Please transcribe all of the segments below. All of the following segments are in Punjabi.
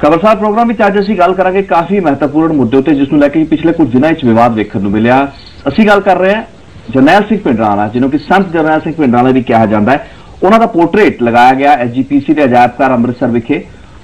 ਖਬਰ ਸਾਹਿਬ ਪ੍ਰੋਗਰਾਮ ਵਿੱਚ ਅੱਜ ਅਸੀਂ ਗੱਲ ਕਰਾਂਗੇ ਕਾਫੀ ਮਹੱਤਵਪੂਰਨ ਮੁੱਦੇ ਉੱਤੇ, ਜਿਸ ਨੂੰ ਲੈ ਕੇ ਪਿਛਲੇ ਕੁਝ ਦਿਨਾਂ ਵਿੱਚ ਵਿਵਾਦ ਵੇਖਣ ਨੂੰ ਮਿਲਿਆ। ਅਸੀਂ ਗੱਲ ਕਰ ਰਹੇ ਹਾਂ ਜਰਨੈਲ ਸਿੰਘ ਪਿੰਡਰਾਣਾ ਜਿਹਨੂੰ ਕਿ ਸੰਤ ਜਰਨੈਲ ਸਿੰਘ ਪਿੰਡਰਾਣਾ ਵੀ ਕਿਹਾ ਜਾਂਦਾ ਹੈ। ਉਹਨਾਂ ਦਾ ਪੋਰਟਰੇਟ ਲਗਾਇਆ ਗਿਆ ਐਸਜੀਪੀਸੀ ਦੇ ਅਜਾਇਬ ਘਰ ਅੰਮ੍ਰਿਤਸਰ ਵਿਖੇ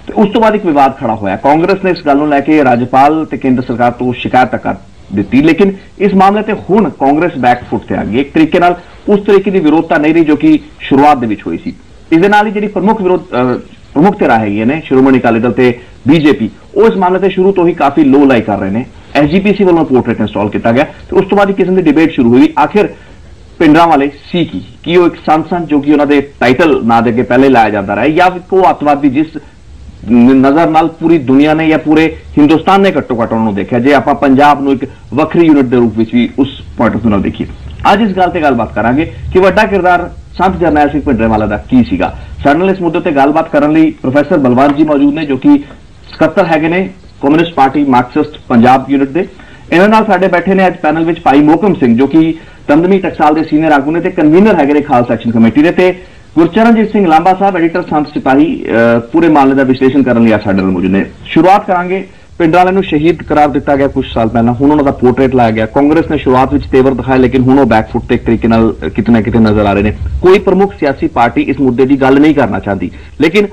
ਤੇ ਉਸ ਤੋਂ ਬਾਅਦ ਇੱਕ ਵਿਵਾਦ ਖੜਾ ਹੋਇਆ। ਕਾਂਗਰਸ ਨੇ ਇਸ ਗੱਲ ਨੂੰ ਲੈ ਕੇ ਰਾਜਪਾਲ ਤੇ ਕੇਂਦਰ ਸਰਕਾਰ ਤੋਂ ਸ਼ਿਕਾਇਤ ਕਰ ਦਿੱਤੀ। ਲੇਕਿਨ ਇਸ ਮਾਮਲੇ ਤੇ ਹੁਣ ਕਾਂਗਰਸ ਬੈਕ ਫੁੱਟ ਤੇ ਆ ਗਈ। ਇੱਕ ਤਰੀਕੇ ਨਾਲ ਉਸ ਤਰੀਕੇ ਦੀ ਵਿਰੋਧਤਾ ਨਹੀਂ ਰਹੀ ਜੋ ਕਿ ਸ਼ੁਰੂਆਤ ਦੇ ਵਿੱਚ ਹੋਈ ਸੀ। ਇਸ ਦੇ ਨਾਲ ਹੀ ਜਿਹੜੀ ਪ੍ਰਮੁੱਖ ਵਿਰੋਧ ਅਹ, ਪ੍ਰਮੁੱਖ ਧਿਰਾਂ ਹੈਗੀਆਂ ਨੇ ਸ਼੍ਰੋਮਣੀ ਅਕਾਲੀ ਦਲ ਤੇ ਬੀਜੇਪੀ ਉਹ ਇਸ ਮਾਮਲੇ ਤੇ ਸ਼ੁਰੂ ਤੋਂ ਹੀ ਕਾਫੀ ਲੋ ਲਾਈ ਕਰ ਰਹੇ ਨੇ। ਐਸਜੀਪੀਸੀ ਵੱਲੋਂ ਪੋਰਟਰੇਟ ਇੰਸਟਾਲ ਕੀਤਾ ਗਿਆ ਤੇ ਉਸ ਤੋਂ ਬਾਅਦ ਇੱਕ ਕਿਸਮ ਦੀ ਡਿਬੇਟ ਸ਼ੁਰੂ ਹੋਈ। ਆਖਿਰ ਪਿੰਡਰਾਂ ਵਾਲੇ ਸੀ ਕੀ ਕੀ ਉਹ ਇੱਕ ਸੰਤ ਸਨ ਜੋ ਕਿ ਉਹਨਾਂ ਦੇ ਟਾਈਟਲ ਨਾਂ ਦੇ ਅੱਗੇ ਪਹਿਲੇ ਲਾਇਆ ਜਾਂਦਾ ਰਿਹਾ ਜਾਂ ਫਿਰ ਉਹ ਅੱਤਵਾਦੀ ਜਿਸ ਨ- ਨਜ਼ਰ ਨਾਲ ਪੂਰੀ ਦੁਨੀਆ ਨੇ ਜਾਂ ਪੂਰੇ ਹਿੰਦੁਸਤਾਨ ਨੇ ਘੱਟੋ ਘੱਟ ਉਹਨਾਂ ਨੂੰ ਦੇਖਿਆ ਜੇ ਆਪਾਂ ਪੰਜਾਬ ਨੂੰ ਇੱਕ ਵੱਖਰੀ ਯੂਨਿਟ ਦੇ ਰੂਪ ਵਿੱਚ ਵੀ ਉਸ ਪੁਆਇੰਟ ਆਫ ਨਾਲ ਦੇਖੀਏ ਅੱਜ ਇਸ ਗੱਲ ਤੇ ਗੱਲਬਾਤ ਕਰਾਂਗੇ ਕਿ ਵੱਡਾ ਕਿਰਦਾਰ ਸੰਤ ਜਰਨੈਲ ਸਿੰਘ ਭਿੰਡਰਾਂਵਾਲਾ ਦਾ ਕੀ ਸੀਗਾ ਸਾਡੇ ਨਾਲ ਇਸ ਮੁੱਦੇ ਤੇ ਗੱਲਬਾਤ ਕਰਨ ਲਈ ਪ੍ਰੋਫੈਸਰ ਬਲਵੰਤ ਜੀ ਮੌਜੂਦ ਨੇ ਜੋ ਕਿ ਸਕੱਤਰ ਹੈਗੇ ਨੇ Communist Party Marxist Punjab unit ਦੇ ਇਹਨਾਂ ਨਾਲ ਸਾਡੇ ਬੈਠੇ ਨੇ ਅੱਜ ਪੈਨਲ ਵਿੱਚ ਭਾਈ ਮੋਹਕਮ ਸਿੰਘ ਜੋ ਕਿ ਦਮਦਮੀ ਟਕਸਾਲ ਦੇ ਸੀਨੀਅਰ ਆਗੂ ਨੇ ਤੇ ਕਨਵੀਨਰ ਹੈਗੇ ਨੇ ਖਾਲਸਾ ਐਕਸ਼ਨ ਕਮੇਟੀ ਦੇ ਤੇ। ਗੁਰਚਰਨਜੀਤ ਸਿੰਘ ਲਾਂਬਾ ਸਾਹਿਬ ਐਡੀਟਰ ਸੰਤ ਸਿਪਾਹੀ ਪੂਰੇ ਮਾਮਲੇ ਦਾ ਵਿਸ਼ਲੇਸ਼ਣ ਕਰਨ ਲਈ ਆ ਸਾਡੇ ਨਾਲ ਮੌਜੂਦ ਨੇ। ਸ਼ੁਰੂਆਤ ਕਰਾਂਗੇ। ਪਿੰਡ ਵਾਲਿਆਂ ਨੂੰ ਸ਼ਹੀਦ ਕਰਾਰ ਦਿੱਤਾ ਗਿਆ ਕੁਝ ਸਾਲ ਪਹਿਲਾਂ। ਹੁਣ ਉਹਨਾਂ ਦਾ ਪੋਰਟਰੇਟ ਲਾਇਆ ਗਿਆ। ਕਾਂਗਰਸ ਨੇ ਸ਼ੁਰੂਆਤ ਵਿੱਚ ਤੇਵਰ ਦਿਖਾਇਆ ਲੇਕਿਨ ਹੁਣ ਉਹ ਬੈਕਫੁੱਟ ਤੇ ਇੱਕ ਤਰੀਕੇ ਨਾਲ ਕਿਤੇ ਨਾ ਕਿਤੇ ਨਜ਼ਰ ਆ ਰਹੇ ਨੇ। ਕੋਈ ਪ੍ਰਮੁੱਖ ਸਿਆਸੀ ਪਾਰਟੀ ਇਸ ਮੁੱਦੇ ਦੀ ਗੱਲ ਨਹੀਂ ਕਰਨਾ ਚਾਹੁੰਦੀ। ਲੇਕਿਨ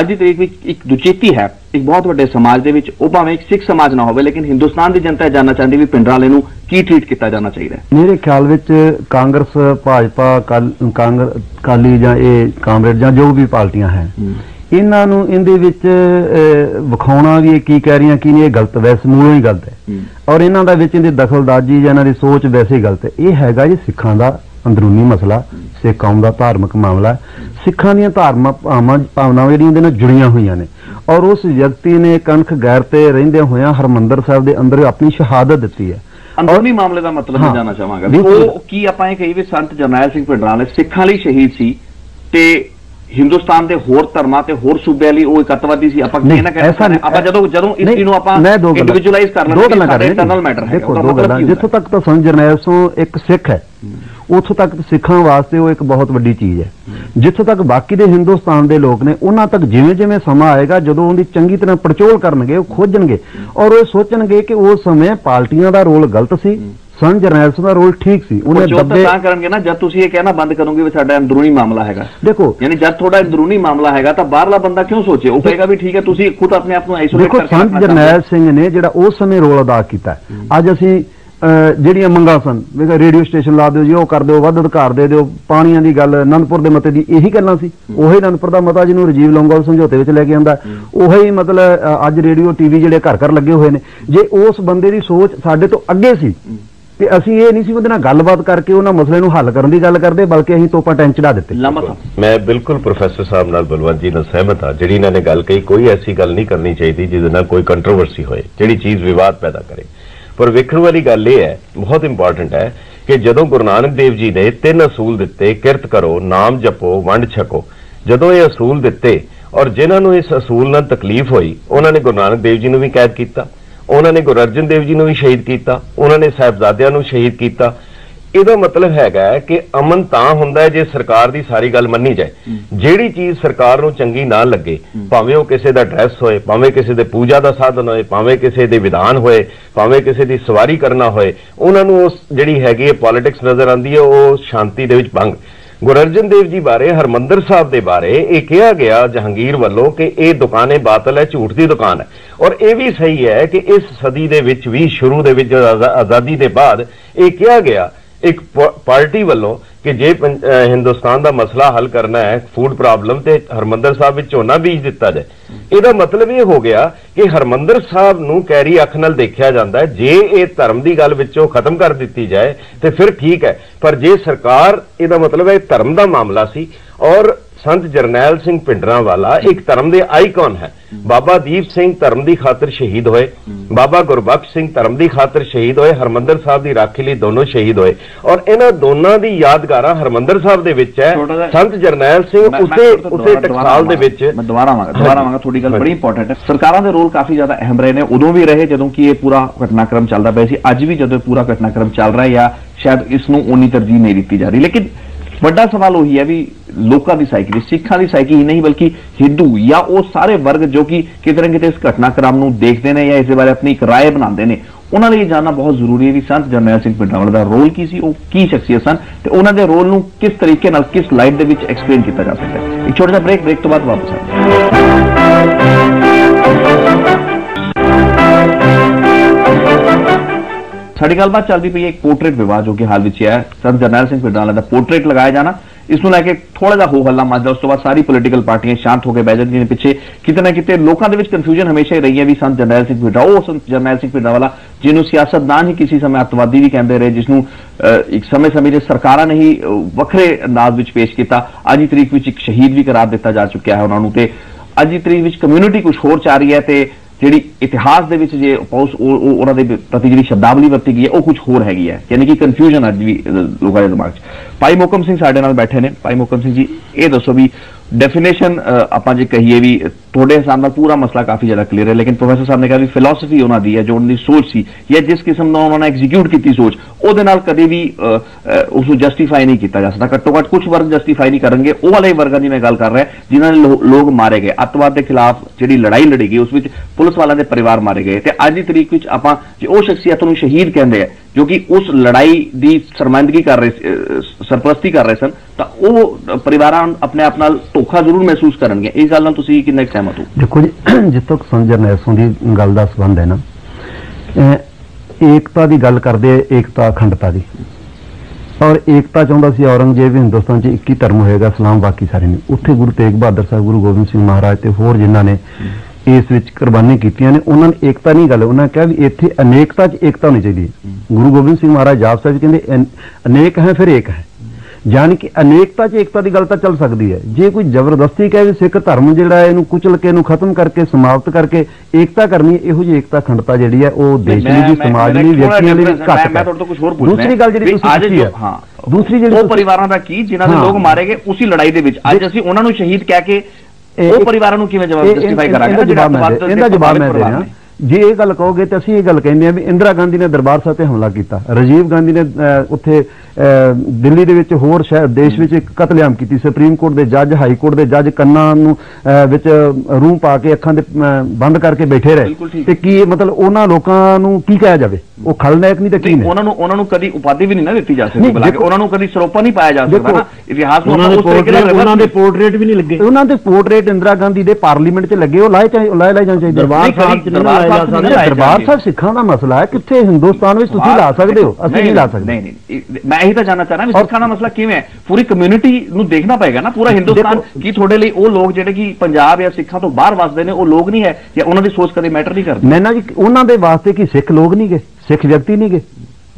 ਅੱਜ ਦੀ ਤਰੀਕ ਵਿੱਚ ਇੱਕ ਦੁਚੇਤੀ ਹੈ। ਇੱਕ ਬਹੁਤ ਵੱਡੇ ਸਮਾਜ ਦੇ ਵਿੱਚ ਉਹ ਭਾਵੇਂ ਇੱਕ ਸਿੱਖ ਸਮਾਜ ਨਾ ਹੋਵੇ ਲੇਕਿਨ ਹਿੰਦੁਸਤਾਨ ਦੀ ਜਨਤਾ ਜਾਣਨਾ ਚਾਹੁੰਦੀ ਵੀ ਪਿੰਡ ਵਾਲੇ ਨੂੰ ਕੀ ਟ੍ਰੀਟ ਕੀਤਾ ਜਾਣਾ ਚਾਹੀਦਾ ਹੈ। ਮੇਰੇ ਖਿਆਲ ਵਿੱਚ ਕਾਂਗਰਸ ਭਾਜਪਾ ਕਾਲ- ਕਾਂਗਰ ਕਾਲੀ ਜਾਂ ਇਹ ਕਾਮਰੇਡ ਜਾਂ ਜੋ ਵੀ ਪਾਰਟੀਆਂ ਹੈ ਇਹਨਾਂ ਨੂੰ ਇਹਦੇ ਵਿੱਚ ਵਿਖਾਉਣਾ ਵੀ ਇਹ ਕੀ ਕਹਿ ਰਹੀਆਂ ਕੀ ਨਹੀਂ ਇਹ ਗਲਤ ਵੈਸੇ ਮੂਲੋਂ ਹੀ ਗਲਤ ਹੈ। ਔਰ ਇਹਨਾਂ ਦਾ ਵਿੱਚ ਇਹਦੀ ਦਖਲਅੰਦਾਜ਼ੀ ਜਾਂ ਇਹਨਾਂ ਦੀ ਸੋਚ ਵੈਸੇ ਗਲਤ ਹੈ। ਇਹ ਹੈਗਾ ਜੀ ਸਿੱਖਾਂ ਦਾ ਅੰਦਰੂਨੀ ਮਸਲਾ ਸਿੱਖ ਕੌਮ ਦਾ ਧਾਰਮਿਕ ਮਾਮਲਾ। ਸਿੱਖਾਂ ਦੀਆਂ ਧਾਰਮਿਕ ਭਾਵਨਾਵਾਂ ਭਾਵਨਾਵਾਂ ਜਿਹੜੀਆਂ ਇਹਦੇ ਨਾਲ ਜੁੜੀਆਂ ਹੋਈਆਂ ਨੇ। ਔਰ ਉਸ ਵਿਅਕਤੀ ਨੇ ਕਣਖ ਗੈਰ ਤੇ ਰਹਿੰਦੇ ਹੋਇਆਂ ਹਰਮੰਦਰ ਸਾਹਿਬ ਦੇ ਅੰਦਰ ਆਪਣੀ ਸ਼ਹਾਦਤ ਦਿੱਤੀ ਹੈ। ਅੰਦਰੂਨੀ ਮਾਮਲੇ ਦਾ ਮਤਲਬ ਮੈਂ ਚਾਹਾਂਗਾ। ਉਹ ਕੀ ਆਪਾਂ ਇਹ ਕਹੀ ਵੀ ਸੰਤ ਜਰਨੈਲ ਸਿੰਘ ਭਿੰਡਰਾਂ ਸਿੱਖਾਂ ਲਈ ਸ਼ਹੀਦ ਸੀ ਤੇ ਹਿੰਦੁਸਤਾਨ ਦੇ ਹੋਰ ਧਰਮਾਂ ਤੇ ਹੋਰ ਸੂਬਿਆਂ ਲਈ ਉਹ ਇੱਕ ਅੱਤਵਾਦੀ ਸੀ। ਆਪਾਂ ਕੀ ਨਾ ਕਹਿ ਐਸਾ ਸਕਦੇ ਨਹੀਂ। ਆਪਾਂ ਜਦੋਂ ਜਦੋਂ ਇਸ ਚੀਜ਼ ਨੂੰ ਆਪਾਂ ਇੰਡੀਵਿਜੂਅਲਾਈਜ਼ ਕਰ ਦੋ ਲੈਂਦੇ ਰਹੇ ਇੰਟਰਨਲ ਮੈਟਰ ਹੈ। ਦੇਖੋ ਦੋ ਗੱਲਾਂ। ਜਿੱਥੋਂ ਤੱਕ ਤਾਂ ਸੰਤ ਜਰਨੈਲ ਸਿੰਘ ਇੱਕ ਸਿੱਖ ਹੈ ਉੱਥੋਂ ਤੱਕ ਸਿੱਖਾਂ ਵਾਸਤੇ ਉਹ ਇੱਕ ਬਹੁਤ ਵੱਡੀ ਚੀਜ਼ ਹੈ। ਜਿੱਥੋਂ ਤੱਕ ਬਾਕੀ ਦੇ ਹਿੰਦੁਸਤਾਨ ਦੇ ਲੋਕ ਨੇ ਉਹਨਾਂ ਤੱਕ ਜਿਵੇਂ ਜਿਵੇਂ ਸਮਾਂ ਆਏਗਾ ਜਦੋਂ ਉਹਦੀ ਚੰਗੀ ਤਰ੍ਹਾਂ ਪੜਚੋਲ ਕਰਨਗੇ ਉਹ ਖੋਜਣਗੇ ਔਰ ਉਹ ਸੋਚਣਗੇ ਕਿ ਉਸ ਸਮੇਂ ਪਾਰਟੀਆਂ ਦਾ ਰੋਲ ਗਲਤ ਸੀ ਸੰਤ ਜਰਨੈਲ ਸਿੰਘ ਦਾ ਰੋਲ ਠੀਕ ਸੀ। ਉਹਨੇ ਦੱਬੇ ਤਾਂ ਕਰਨਗੇ ਨਾ ਜਦ ਤੁਸੀਂ ਇਹ ਕਹਿਣਾ ਬੰਦ ਕਰੋਗੇ ਵੀ ਸਾਡਾ ਅੰਦਰੂਨੀ ਮਾਮਲਾ ਹੈਗਾ। ਦੇਖੋ ਯਾਨੀ ਜਦ ਤੁਹਾਡਾ ਅੰਦਰੂਨੀ ਮਾਮਲਾ ਹੈਗਾ ਤਾਂ ਬਾਹਰਲਾ ਬੰਦਾ ਕਿਉਂ ਸੋਚੇ? ਉਹ ਕਹੇਗਾ ਵੀ ਠੀਕ ਹੈ ਤੁਸੀਂ ਖੁਦ ਆਪਣੇ ਆਪ ਨੂੰ ਆਈਸੋਲੇਟ ਦੇਖੋ ਕਰਕੇ ਸੰਤ ਰੱਖਣਾ ਚਾਹੁੰਦੇ ਜਰਨੈਲ ਸਿੰਘ ਨੇ ਜਿਹੜਾ ਉਸ ਸਮੇਂ ਰੋਲ ਅਦਾ ਕੀਤਾ। ਅੱਜ ਅਸੀਂ ਜਿਹੜੀਆਂ ਮੰਗਾਂ ਸਨ ਵੀ ਰੇਡੀਓ ਸਟੇਸ਼ਨ ਲਾ ਦਿਓ ਜੀ ਉਹ ਕਰ ਦਿਓ ਵੱਧ ਅਧਿਕਾਰ ਦੇ ਦਿਓ ਪਾਣੀਆਂ ਦੀ ਗੱਲ ਅਨੰਦਪੁਰ ਦੇ ਮਤੇ ਦੀ ਇਹੀ ਗੱਲਾਂ ਸੀ। ਉਹੀ ਅਨੰਦਪੁਰ ਦਾ ਮਤਾ ਜਿਹਨੂੰ ਰਜੀਵ ਲੋਂਗੋਵਾਲ ਸਮਝੌਤੇ ਵਿੱਚ ਲੈ ਕੇ ਆਂਦਾ ਉਹੀ ਮਤਲਬ ਅੱਜ ਰੇਡੀਓ ਟੀਵੀ ਜਿਹੜੇ ਘਰ ਘਰ ਲੱਗੇ ਹੋਏ ਨੇ। ਜੇ ਉਸ ਬੰਦੇ ਦੀ ਸੋਚ ਸਾਡੇ ਤੋਂ ਅੱਗੇ ਸੀ ਤੇ ਅਸੀਂ ਇਹ ਨਹੀਂ ਸੀ ਉਹਦੇ ਨਾਲ ਗੱਲਬਾਤ ਕਰਕੇ ਉਹਨਾਂ ਮਸਲੇ ਨੂੰ ਹੱਲ ਕਰਨ ਦੀ ਗੱਲ ਕਰਦੇ ਬਲਕਿ ਅਸੀਂ ਤੋਪਾਂ ਟੈਂਕ ਚੜਾ ਦਿੱਤੇ। ਲੰਮਾ ਸਾਹਿਬ ਮੈਂ ਬਿਲਕੁਲ ਪ੍ਰੋਫੈਸਰ ਸਾਹਿਬ ਨਾਲ ਬਲਵੰਤ ਜੀ ਨਾਲ ਸਹਿਮਤ ਹਾਂ ਜਿਹੜੀ ਇਹਨਾਂ ਨੇ ਗੱਲ ਕਹੀ ਕੋਈ ਐਸੀ ਗੱਲ ਨਹੀਂ ਕਰਨੀ ਚਾਹੀਦੀ ਜਿਹਦੇ ਨਾਲ ਕੋਈ ਕੰਟਰੋਵਰਸੀ ਹੋਏ ਜਿਹੜੀ ਚੀਜ਼ ਵਿਵਾਦ ਪੈਦਾ ਕਰੇ। ਪਰ ਵੇਖਣ ਵਾਲੀ ਗੱਲ ਇਹ ਹੈ ਬਹੁਤ ਇੰਪੋਰਟੈਂਟ ਹੈ ਕਿ ਜਦੋਂ ਗੁਰੂ ਨਾਨਕ ਦੇਵ ਜੀ ਨੇ ਤਿੰਨ ਅਸੂਲ ਦਿੱਤੇ ਕਿਰਤ ਕਰੋ ਨਾਮ ਜਪੋ ਵੰਡ ਛਕੋ ਜਦੋਂ ਇਹ ਅਸੂਲ ਦਿੱਤੇ ਔਰ ਜਿਨ੍ਹਾਂ ਨੂੰ ਇਸ ਅਸੂਲ ਨਾਲ ਤਕਲੀਫ ਹੋਈ ਉਹਨਾਂ ਨੇ ਗੁਰੂ ਨਾਨਕ ਦੇਵ ਜੀ ਨੂੰ ਵੀ ਕੈਦ ਕੀਤਾ। ਉਹਨਾਂ ਨੇ ਗੁਰੂ ਅਰਜਨ ਦੇਵ ਜੀ ਨੂੰ ਵੀ ਸ਼ਹੀਦ ਕੀਤਾ ਉਹਨਾਂ ਨੇ ਸਾਹਿਬਜ਼ਾਦਿਆਂ ਨੂੰ ਸ਼ਹੀਦ ਕੀਤਾ। ਇਹਦਾ ਮਤਲਬ ਹੈਗਾ ਕਿ ਅਮਨ ਤਾਂ ਹੁੰਦਾ ਜੇ ਸਰਕਾਰ ਦੀ ਸਾਰੀ ਗੱਲ ਮੰਨੀ ਜਾਏ। ਜਿਹੜੀ ਚੀਜ਼ ਸਰਕਾਰ ਨੂੰ ਚੰਗੀ ਨਾ ਲੱਗੇ ਭਾਵੇਂ ਉਹ ਕਿਸੇ ਦਾ ਡਰੈਸ ਹੋਏ ਭਾਵੇਂ ਕਿਸੇ ਦੇ ਪੂਜਾ ਦਾ ਸਾਧਨ ਹੋਏ ਭਾਵੇਂ ਕਿਸੇ ਦੇ ਵਿਧਾਨ ਹੋਏ ਭਾਵੇਂ ਕਿਸੇ ਦੀ ਸਵਾਰੀ ਕਰਨਾ ਹੋਏ ਉਹਨਾਂ ਨੂੰ ਉਸ ਜਿਹੜੀ ਹੈਗੀ ਹੈ ਪੋਲਿਟਿਕਸ ਨਜ਼ਰ ਆਉਂਦੀ ਹੈ ਉਹ ਸ਼ਾਂਤੀ ਦੇ ਵਿੱਚ ਭੰਗ। ਗੁਰੂ ਅਰਜਨ ਦੇਵ ਜੀ ਬਾਰੇ ਹਰਮੰਦਰ ਸਾਹਿਬ ਦੇ ਬਾਰੇ ਇਹ ਕਿਹਾ ਗਿਆ ਜਹਾਂਗੀਰ ਵੱਲੋਂ ਕਿ ਇਹ ਦੁਕਾਨੇ ਬਾਤਲ ਹੈ ਝੂਠ ਦੀ ਦੁਕਾਨ ਹੈ। ਔਰ ਇਹ ਵੀ ਸਹੀ ਹੈ ਕਿ ਇਸ ਸਦੀ ਦੇ ਵਿੱਚ ਵੀ, ਸ਼ੁਰੂ ਦੇ ਵਿੱਚ ਆਜ਼ਾ- ਆਜ਼ਾਦੀ ਦੇ ਬਾਅਦ ਇਹ ਕਿਹਾ ਗਿਆ, ਇੱਕ ਪਾਰਟੀ ਵੱਲੋਂ ਕਿ ਜੇ ਪੰ- ਹਿੰਦੁਸਤਾਨ ਦਾ ਮਸਲਾ ਹੱਲ ਕਰਨਾ ਹੈ ਫੂਡ ਪ੍ਰੋਬਲਮ ਤੇ ਹਰਮੰਦਰ ਸਾਹਿਬ ਵਿੱਚ ਝੋਨਾ ਬੀਜ ਦਿੱਤਾ ਜਾਏ। ਇਹਦਾ ਮਤਲਬ ਇਹ ਹੋ ਗਿਆ ਕਿ ਹਰਮੰਦਰ ਸਾਹਿਬ ਨੂੰ ਕੈਰੀ ਅੱਖ ਨਾਲ ਦੇਖਿਆ ਜਾਂਦਾ ਹੈ। ਜੇ ਇਹ ਧਰਮ ਦੀ ਗੱਲ ਵਿੱਚੋਂ ਖਤਮ ਕਰ ਦਿੱਤੀ ਜਾਏ, ਤੇ ਫਿਰ ਠੀਕ ਹੈ। ਪਰ ਜੇ ਸਰਕਾਰ, ਇਹਦਾ ਮਤਲਬ ਹੈ ਇਹ ਧਰਮ ਦਾ ਮਾਮਲਾ ਸੀ ਔਰ ਸੰਤ ਜਰਨੈਲ ਸਿੰਘ ਭਿੰਡਰਾਂ ਵਾਲਾ ਇੱਕ ਧਰਮ ਦੇ ਆਈਕਨ ਹੈ। ਬਾਬਾ ਦੀਪ ਸਿੰਘ ਧਰਮ ਦੀ ਖਾਤਰ ਸ਼ਹੀਦ ਹੋਏ। ਬਾਬਾ ਗੁਰਬਖਸ਼ ਸਿੰਘ ਧਰਮ ਦੀ ਖਾਤਰ ਸ਼ਹੀਦ ਹੋਏ। ਹਰਮੰਦਰ ਸਾਹਿਬ ਦੀ ਰਾਖੀ ਲਈ ਦੋਨੋਂ ਸ਼ਹੀਦ ਹੋਏ। ਔਰ ਇਹਨਾਂ ਦੋਨਾਂ ਦੀ ਯਾਦਗਾਰਾਂ ਹਰਮੰਦਰ ਸਾਹਿਬ ਦੇ ਵਿੱਚ ਹੈ। ਸੰਤ ਜਰਨੈਲ ਸਿੰਘ ਉਸੇ ਉਸੇ ਟਕਸਾਲ ਦੇ ਵਿੱਚ ਮੈਂ ਦੁਬਾਰਾ ਆਵਾਂਗਾ ਦੁਬਾਰਾ ਆਵਾਂਗਾ ਤੁਹਾਡੀ ਗੱਲ। ਬੜੀ ਇੰਪੋਰਟੈਂਟ ਹੈ। ਸਰਕਾਰਾਂ ਦੇ ਰੋਲ ਕਾਫੀ ਜ਼ਿਆਦਾ ਅਹਿਮ ਰਹੇ ਨੇ। ਉਦੋਂ ਵੀ ਰਹੇ ਜਦੋਂ ਕਿ ਇਹ ਪੂਰਾ ਘਟਨਾਕ੍ਰਮ ਚੱਲਦਾ ਪਿਆ ਸੀ। ਅੱਜ ਵੀ ਜਦੋਂ ਇਹ ਪੂਰਾ ਘਟਨਾਕ੍ਰਮ ਚੱਲ ਰਿਹਾ ਹੈ ਜਾਂ ਸ਼ਾਇਦ ਇਸ ਨੂੰ ਉਨੀ ਤਰਜੀਹ ਨਹੀਂ ਦਿੱਤੀ ਜਾ ਰਹੀ। ਲੇਕਿਨ ਵੱਡਾ ਸਵਾਲ ਉਹੀ ਹੈ ਵੀ ਲੋਕਾਂ ਦੀ ਸਾਈਕੀ ਸਿੱਖਾਂ ਦੀ ਸਾਈਕੀ ਹੀ ਨਹੀਂ, ਬਲਕਿ ਹਿੰਦੂ ਜਾਂ ਉਹ ਸਾਰੇ ਵਰਗ ਜੋ ਕਿ ਕਿਤੇ ਨਾ ਕਿਤੇ ਇਸ ਘਟਨਾਕ੍ਰਮ ਨੂੰ ਦੇਖਦੇ ਨੇ ਜਾਂ ਇਸ ਦੇ ਬਾਰੇ ਆਪਣੀ ਇੱਕ ਰਾਏ ਬਣਾਉਂਦੇ ਨੇ, ਉਹਨਾਂ ਲਈ ਇਹ ਜਾਣਨਾ ਬਹੁਤ ਜ਼ਰੂਰੀ ਹੈ ਵੀ ਸੰਤ ਜਰਨੈਲ ਸਿੰਘ ਪਿੰਡਰਾਵਲ ਦਾ ਰੋਲ ਕੀ ਸੀ, ਉਹ ਕੀ ਸ਼ਖਸੀਅਤ ਸਨ ਤੇ ਉਹਨਾਂ ਦੇ ਰੋਲ ਨੂੰ ਕਿਸ ਤਰੀਕੇ ਨਾਲ ਕਿਸ ਲਾਈਟ ਦੇ ਵਿੱਚ ਐਕਸਪਲੇਨ ਕੀਤਾ ਜਾ ਸਕਦਾ ਹੈ। ਇੱਕ ਛੋਟਾ ਜਿਹਾ ਬ੍ਰੇਕ ਬ੍ਰੇਕ ਤੋਂ ਬਾਅਦ ਵਾਪਸ ਆਉਂਦੇ ਹਾਂ। ਸਾਡੀ ਗੱਲਬਾਤ ਚੱਲਦੀ ਪਈ ਹੈ ਇੱਕ ਪੋਰਟਰੇਟ ਵਿਵਾਦ ਜੋ ਕਿ ਹਾਲ ਵਿੱਚ ਹੀ ਹੈ। ਸੰਤ ਜਰਨੈਲ ਸਿੰਘ ਪਿੰਡਾਲਾ ਦਾ ਪੋਰਟਰੇਟ ਲਗਾਇਆ ਜਾਣਾ। ਇਸ ਨੂੰ ਲੈ ਕੇ ਥੋੜਾ ਜਿਹਾ ਹੋ ਹੱਲਾ ਮੱਚਦਾ ਉਸ ਤੋਂ ਬਾਅਦ ਸਾਰੀ ਪੋਲੀਟੀਕਲ ਪਾਰਟੀਆਂ ਸ਼ਾਂਤ ਹੋ ਕੇ ਬਹਿ ਜਾਂਦੀਆਂ ਨੇ ਪਿੱਛੇ। ਕਿਤੇ ਨਾ ਕਿਤੇ ਲੋਕਾਂ ਦੇ ਵਿੱਚ ਕਨਫਿਊਜ਼ਨ ਹਮੇਸ਼ਾ ਹੀ ਰਹੀ ਹੈ ਵੀ ਸੰਤ ਜਰਨੈਲ ਸਿੰਘ ਪਿੰਡਾ ਉਹ ਸੰਤ ਜਰਨੈਲ ਸਿੰਘ ਪਿੰਡਾ ਵਾਲਾ ਜਿਹਨੂੰ ਸਿਆਸਤਦਾਨ ਹੀ ਕਿਸੇ ਸਮੇਂ ਅੱਤਵਾਦੀ ਵੀ ਕਹਿੰਦੇ ਰਹੇ ਜਿਸ ਨੂੰ ਅਹ, ਇੱਕ ਸਮੇਂ ਸਮੇਂ ਦੇ ਸਰਕਾਰਾਂ ਨੇ ਹੀ ਵੱਖਰੇ ਅੰਦਾਜ਼ ਵਿੱਚ ਪੇਸ਼ ਕੀਤਾ। ਅੱਜ ਦੀ ਤਰੀਕ ਵਿੱਚ ਇੱਕ ਸ਼ਹੀਦ ਵੀ ਕਰਾਰ ਦਿੱਤਾ ਜਾ ਚੁੱਕਿਆ ਹੈ ਉਹਨਾਂ ਨੂੰ ਤੇ ਅੱਜ ਦੀ ਤਰੀਕ ਵਿੱਚ ਕਮਿਊਨਿਟੀ ਕੁਝ ਹੋਰ ਚਾਹ ਰਹੀ ਹੈ ਤੇ ਜਿਹੜੀ ਇਤਿਹਾਸ ਦੇ ਵਿੱਚ ਜੇ ਪੌਸ ਉਹਨਾਂ ਦੇ ਪ੍ਰਤੀ ਜਿਹੜੀ ਸ਼ਬਦਾਵਲੀ ਵਰਤੀ ਗਈ ਹੈ, ਉਹ ਕੁਝ ਹੋਰ ਹੈਗੀ ਹੈ। ਯਾਨੀ ਕਿ ਕਨਫਿਊਜ਼ਨ ਅੱਜ ਵੀ ਲੋਕਾਂ ਦੇ ਦਿਮਾਗ 'ਚ। ਭਾਈ ਮੋਕਮ ਸਿੰਘ ਸਾਡੇ ਨਾਲ ਬੈਠੇ ਨੇ। ਭਾਈ ਮੋਕਮ ਸਿੰਘ ਜੀ, ਇਹ ਦੱਸੋ ਵੀ ਡੈਫੀਨੇਸ਼ਨ ਆਪਾਂ ਜੇ ਕਹੀਏ ਵੀ ਤੁਹਾਡੇ ਹਿਸਾਬ ਨਾਲ ਪੂਰਾ ਮਸਲਾ ਕਾਫੀ ਜ਼ਿਆਦਾ ਕਲੀਅਰ ਹੈ ਲੇਕਿਨ ਪ੍ਰੋਫੈਸਰ ਸਾਹਿਬ ਨੇ ਕਿਹਾ ਵੀ ਫਿਲਾਸਫੀ ਉਹਨਾਂ ਦੀ ਹੈ ਜੋ ਉਹਨਾਂ ਦੀ ਸੋਚ ਸੀ ਜਾਂ ਜਿਸ ਕਿਸਮ ਦਾ ਉਹਨਾਂ ਨੇ ਐਗਜ਼ੀਕਿਊਟ ਕੀਤੀ ਸੋਚ ਉਹਦੇ ਨਾਲ ਕਦੇ ਵੀ ਅਹ, ਉਸ ਨੂੰ ਜਸਟੀਫਾਈ ਨਹੀਂ ਕੀਤਾ ਜਾ ਸਕਦਾ। ਘੱਟੋ ਘੱਟ ਕੁਝ ਵਰਗ ਜਸਟੀਫਾਈ ਨਹੀਂ ਕਰਨਗੇ। ਉਹ ਵਾਲੇ ਵਰਗਾਂ ਦੀ ਮੈਂ ਗੱਲ ਕਰ ਰਿਹਾ ਜਿਨ੍ਹਾਂ ਨੇ ਲੋ- ਲੋਕ ਮਾਰੇ ਗਏ। ਅੱਤਵਾਦ ਦੇ ਖਿਲਾਫ ਜਿਹੜੀ ਲੜਾਈ ਲੜੀ ਗਈ ਉਸ ਵਿੱਚ ਪੁਲਿਸ ਵਾਲਿਆਂ ਦੇ ਪਰਿਵਾਰ ਮਾਰੇ ਗਏ। ਤੇ ਅੱਜ ਦੀ ਤਰੀਕ ਵਿੱਚ ਆਪਾਂ ਜੇ ਉਹ ਸ਼ਖਸੀਅਤ ਨੂੰ ਸ਼ਹੀਦ ਕਹਿੰਦੇ ਆ ਜੋ ਕਿ ਉਸ ਲੜਾਈ ਦੀ ਸਰਮੰਦਗੀ ਕਰ ਰਹੇ ਸਰਪ੍ਰਸਤੀ ਕਰ ਰਹੇ ਸਨ ਤਾਂ ਉਹ ਪਰਿਵਾਰਾਂ ਆਪਣੇ ਆਪ ਨਾਲ ਧੋਖਾ ਜ਼ਰੂਰ ਮਹਿਸੂਸ ਕਰਨਗੇ। ਇਸ ਗੱਲ ਨਾਲ ਤੁਸੀਂ ਕਿੰਨੇ ਸਹਿਮਤ ਹੋ? ਦੇਖੋ ਜੀ ਜਿੱਥੋਂ ਸੰਜਰ ਨੈਸੋਂ ਦੀ ਗੱਲ ਦਾ ਸੰਬੰਧ ਹੈ ਨਾ ਏਕਤਾ ਦੀ ਗੱਲ ਕਰਦੇ ਏਕਤਾ ਅਖੰਡਤਾ ਦੀ। ਔਰ ਏਕਤਾ ਚਾਹੁੰਦਾ ਸੀ ਔਰੰਗਜ਼ੇਬ ਹਿੰਦੁਸਤਾਨ 'ਚ ਇੱਕ ਹੀ ਧਰਮ ਹੋਏਗਾ ਇਸਲਾਮ ਬਾਕੀ ਸਾਰੇ ਨੇ। ਉੱਥੇ ਗੁਰੂ ਤੇਗ ਬਹਾਦਰ ਸਾਹਿਬ, ਗੁਰੂ ਗੋਬਿੰਦ ਸਿੰਘ ਮਹਾਰਾਜ ਤੇ ਹੋਰ ਜਿਨ੍ਹਾਂ ਨੇ ਇਸ ਵਿੱਚ ਕੁਰਬਾਨੀ ਕੀਤੀਆਂ ਨੇ, ਉਹਨਾਂ ਨੇ ਏਕਤਾ ਨਹੀਂ ਗੱਲ, ਉਹਨਾਂ ਕਿਹਾ ਵੀ ਇੱਥੇ ਅਨੇਕਤਾ 'ਚ ਏਕਤਾ ਹੋਣੀ ਚਾਹੀਦੀ ਹੈ। ਗੁਰੂ ਗੋਬਿੰਦ ਸਿੰਘ ਮਹਾਰਾਜ ਜਾਪ ਸਾਹਿਬ 'ਚ ਕਹਿੰਦੇ ਅਨੇਕ ਹੈ ਫਿਰ ਏਕ ਹੈ। ਯਾਨੀ ਕਿ ਅਨੇਕਤਾ 'ਚ ਏਕਤਾ ਦੀ ਗੱਲ ਤਾਂ ਚੱਲ ਸਕਦੀ ਹੈ। ਜੇ ਕੋਈ ਜ਼ਬਰਦਸਤੀ ਕਹੇ ਵੀ ਸਿੱਖ ਧਰਮ ਜਿਹੜਾ ਹੈ ਇਹਨੂੰ ਕੁਚਲ ਕੇ ਇਹਨੂੰ ਖਤਮ ਕਰਕੇ ਸਮਾਪਤ ਕਰਕੇ ਏਕਤਾ ਕਰਨੀ ਇਹੋ ਜਿਹੀ ਏਕਤਾ ਖੰਡਤਾ ਜਿਹੜੀ ਹੈ ਉਹ ਦੇਸ਼ ਲਈ ਵੀ ਸਮਾਜ ਲਈ ਵਿਅਕਤੀਆਂ ਲਈ ਘੱਟ ਹੈ। ਮੈਂ ਤੁਹਾਡੇ ਤੋਂ ਕੁਝ ਹੋਰ ਪੁੱਛਣਾ ਦੂਸਰੀ ਗੱਲ ਜਿਹੜੀ ਤੁਸੀਂ ਜੋ- ਹੈ ਹਾਂ। ਦੂਸਰੀ ਜਿਹੜੀ ਉਹ ਪਰਿਵਾਰਾਂ ਦਾ ਕੀ ਜਿਨ੍ਹਾਂ ਦੇ। ਲੋਕ ਮਾਰੇ ਗਏ ਉਸੇ ਲੜਾਈ ਦੇ ਵਿੱਚ। ਅੱਜ ਅਸੀਂ ਉਹਨਾਂ ਨੂੰ ਸ਼ਹੀਦ ਕਹਿ ਕੇ ਉਹ ਪਰਿਵਾਰਾਂ ਨੂੰ ਕਿਵੇਂ ਜਵਾਬ ਜਸਟੀਫਾਈ ਕਰਾਂਗੇ? ਦੇ- ਇਹਦਾ ਜਵਾਬ ਮੈਂ ਦੇ ਰਿਹਾ। ਜੇ ਇਹ ਗੱਲ ਕਹੋਗੇ ਤਾਂ ਅਸੀਂ ਇਹ ਗੱਲ ਕਹਿੰਦੇ ਆ ਵੀ ਇੰਦਰਾ ਗਾਂਧੀ ਨੇ ਦਰਬਾਰ ਸਾਹਿਬ ਤੇ ਹਮਲਾ ਕੀਤਾ। ਰਾਜੀਵ ਗਾਂਧੀ ਨੇ ਉੱਥੇ ਅਹ, ਦਿੱਲੀ ਦੇ ਵਿੱਚ ਹੋਰ ਸ਼ਹਿਰ ਦੇਸ਼ ਵਿੱਚ ਇੱਕ ਕਤਲੇਆਮ ਕੀਤੀ। ਸੁਪਰੀਮ ਕੋਰਟ ਦੇ ਜੱਜ ਹਾਈ ਕੋਰਟ ਦੇ ਜੱਜ ਕੰਨਾਂ ਨੂੰ ਵਿੱਚ ਰੂਮ ਪਾ ਕੇ ਅੱਖਾਂ ਦੇ ਬੰਦ ਕਰਕੇ ਬੈਠੇ ਰਹੇ। ਤੇ ਕੀ ਮਤਲਬ ਉਹਨਾਂ ਲੋਕਾਂ ਨੂੰ ਕੀ ਕਿਹਾ ਜਾਵੇ? ਉਹ ਖਲਨਾਇਕ ਨਹੀਂ ਤਾਂ ਕੀ ਨੇ? ਉਹਨਾਂ ਨੂੰ ਉਹਨਾਂ ਨੂੰ ਕਦੀ ਉਪਾਧੀ ਵੀ ਨਹੀਂ ਨਾ ਦਿੱਤੀ ਜਾ ਸਕਦੀ ਬੁਲਾ ਕੇ। ਉਹਨਾਂ ਨੂੰ ਕਦੀ ਸਰੋਪਾ ਨਹੀਂ ਪਾਇਆ ਜਾ ਸਕਦਾ ਦੇਖੋ, ਨਾ। ਇਤਿਹਾਸ ਨੂੰ ਉਹਨਾਂ ਦੇ ਉਸ ਤਰੀਕੇ ਨਾਲ ਪੋਰਟਰੇਟ ਉਹਨਾਂ ਦੇ reverse- ਪੋਰਟਰੇਟ ਵੀ ਨਹੀਂ ਲੱਗੇ। ਉਹਨਾਂ ਦੇ ਪੋਰਟਰੇਟ ਇੰਦਰਾ ਗਾਂਧੀ ਦੇ ਪਾਰਲੀਮੈਂਟ 'ਚ ਲੱਗੇ ਉਹ ਲਾਏ ਚਾਹੇ ਲਾਏ ਲਾਏ ਜਾਣੇ ਚਾਹੀਦੇ ਦਰਬਾਰ ਸਾਹਿਬ ਚ ਲਾਇਆ ਜਾ ਸਕਦਾ ਦਰਬਾਰ ਸਾਹਿਬ ਸਿੱਖਾਂ ਦਾ ਮਸਲਾ ਹੈ। ਕਿੱਥੇ ਹਿੰਦੁਸਤਾਨ ਵਿੱਚ ਤੁਸੀਂ ਲਾ ਸਕਦੇ ਹੋ? ਅਸੀਂ ਨਹੀਂ ਲਾ ਸਕਦੇ। ਨਹੀਂ ਨਹੀਂ ਮੈਂ ਇਹੀ ਤਾਂ ਜਾਨਣਾ ਚਾਹ ਰਿਹਾ ਵੀ ਸਿੱਖਾਂ ਦਾ ਮਸਲਾ ਕਿਵੇਂ ਹੈ? ਪੂਰੀ ਕਮਿਊਨਿਟੀ ਨੂੰ ਦੇਖਣਾ ਪਏਗਾ ਨਾ। ਪੂਰਾ ਹਿੰਦੁਸਤਾਨ ਕੀ ਤੁਹਾਡੇ ਲਈ ਉਹ ਲੋਕ ਜਿਹੜੇ ਕਿ ਪੰਜਾਬ ਜਾਂ ਸਿੱਖਾਂ ਤੋਂ ਬਾਹਰ ਵਸਦੇ ਨੇ ਉਹ ਲੋਕ ਨਹੀਂ ਹੈ ਜਾਂ ਉਹਨਾਂ ਦੀ ਸੋਚ ਕਦੇ ਮੈਟਰ ਨਹੀਂ ਕਰਦੀ? ਮੈਂ ਨਾ ਜੀ ਉਹਨਾਂ ਦੇ ਵਾਸਤੇ ਕੀ ਸਿੱਖ ਲੋਕ ਨਹੀਂ ਗਏ? ਸਿੱਖ ਵਿਅਕਤੀ ਨਹੀਂ ਗਏ?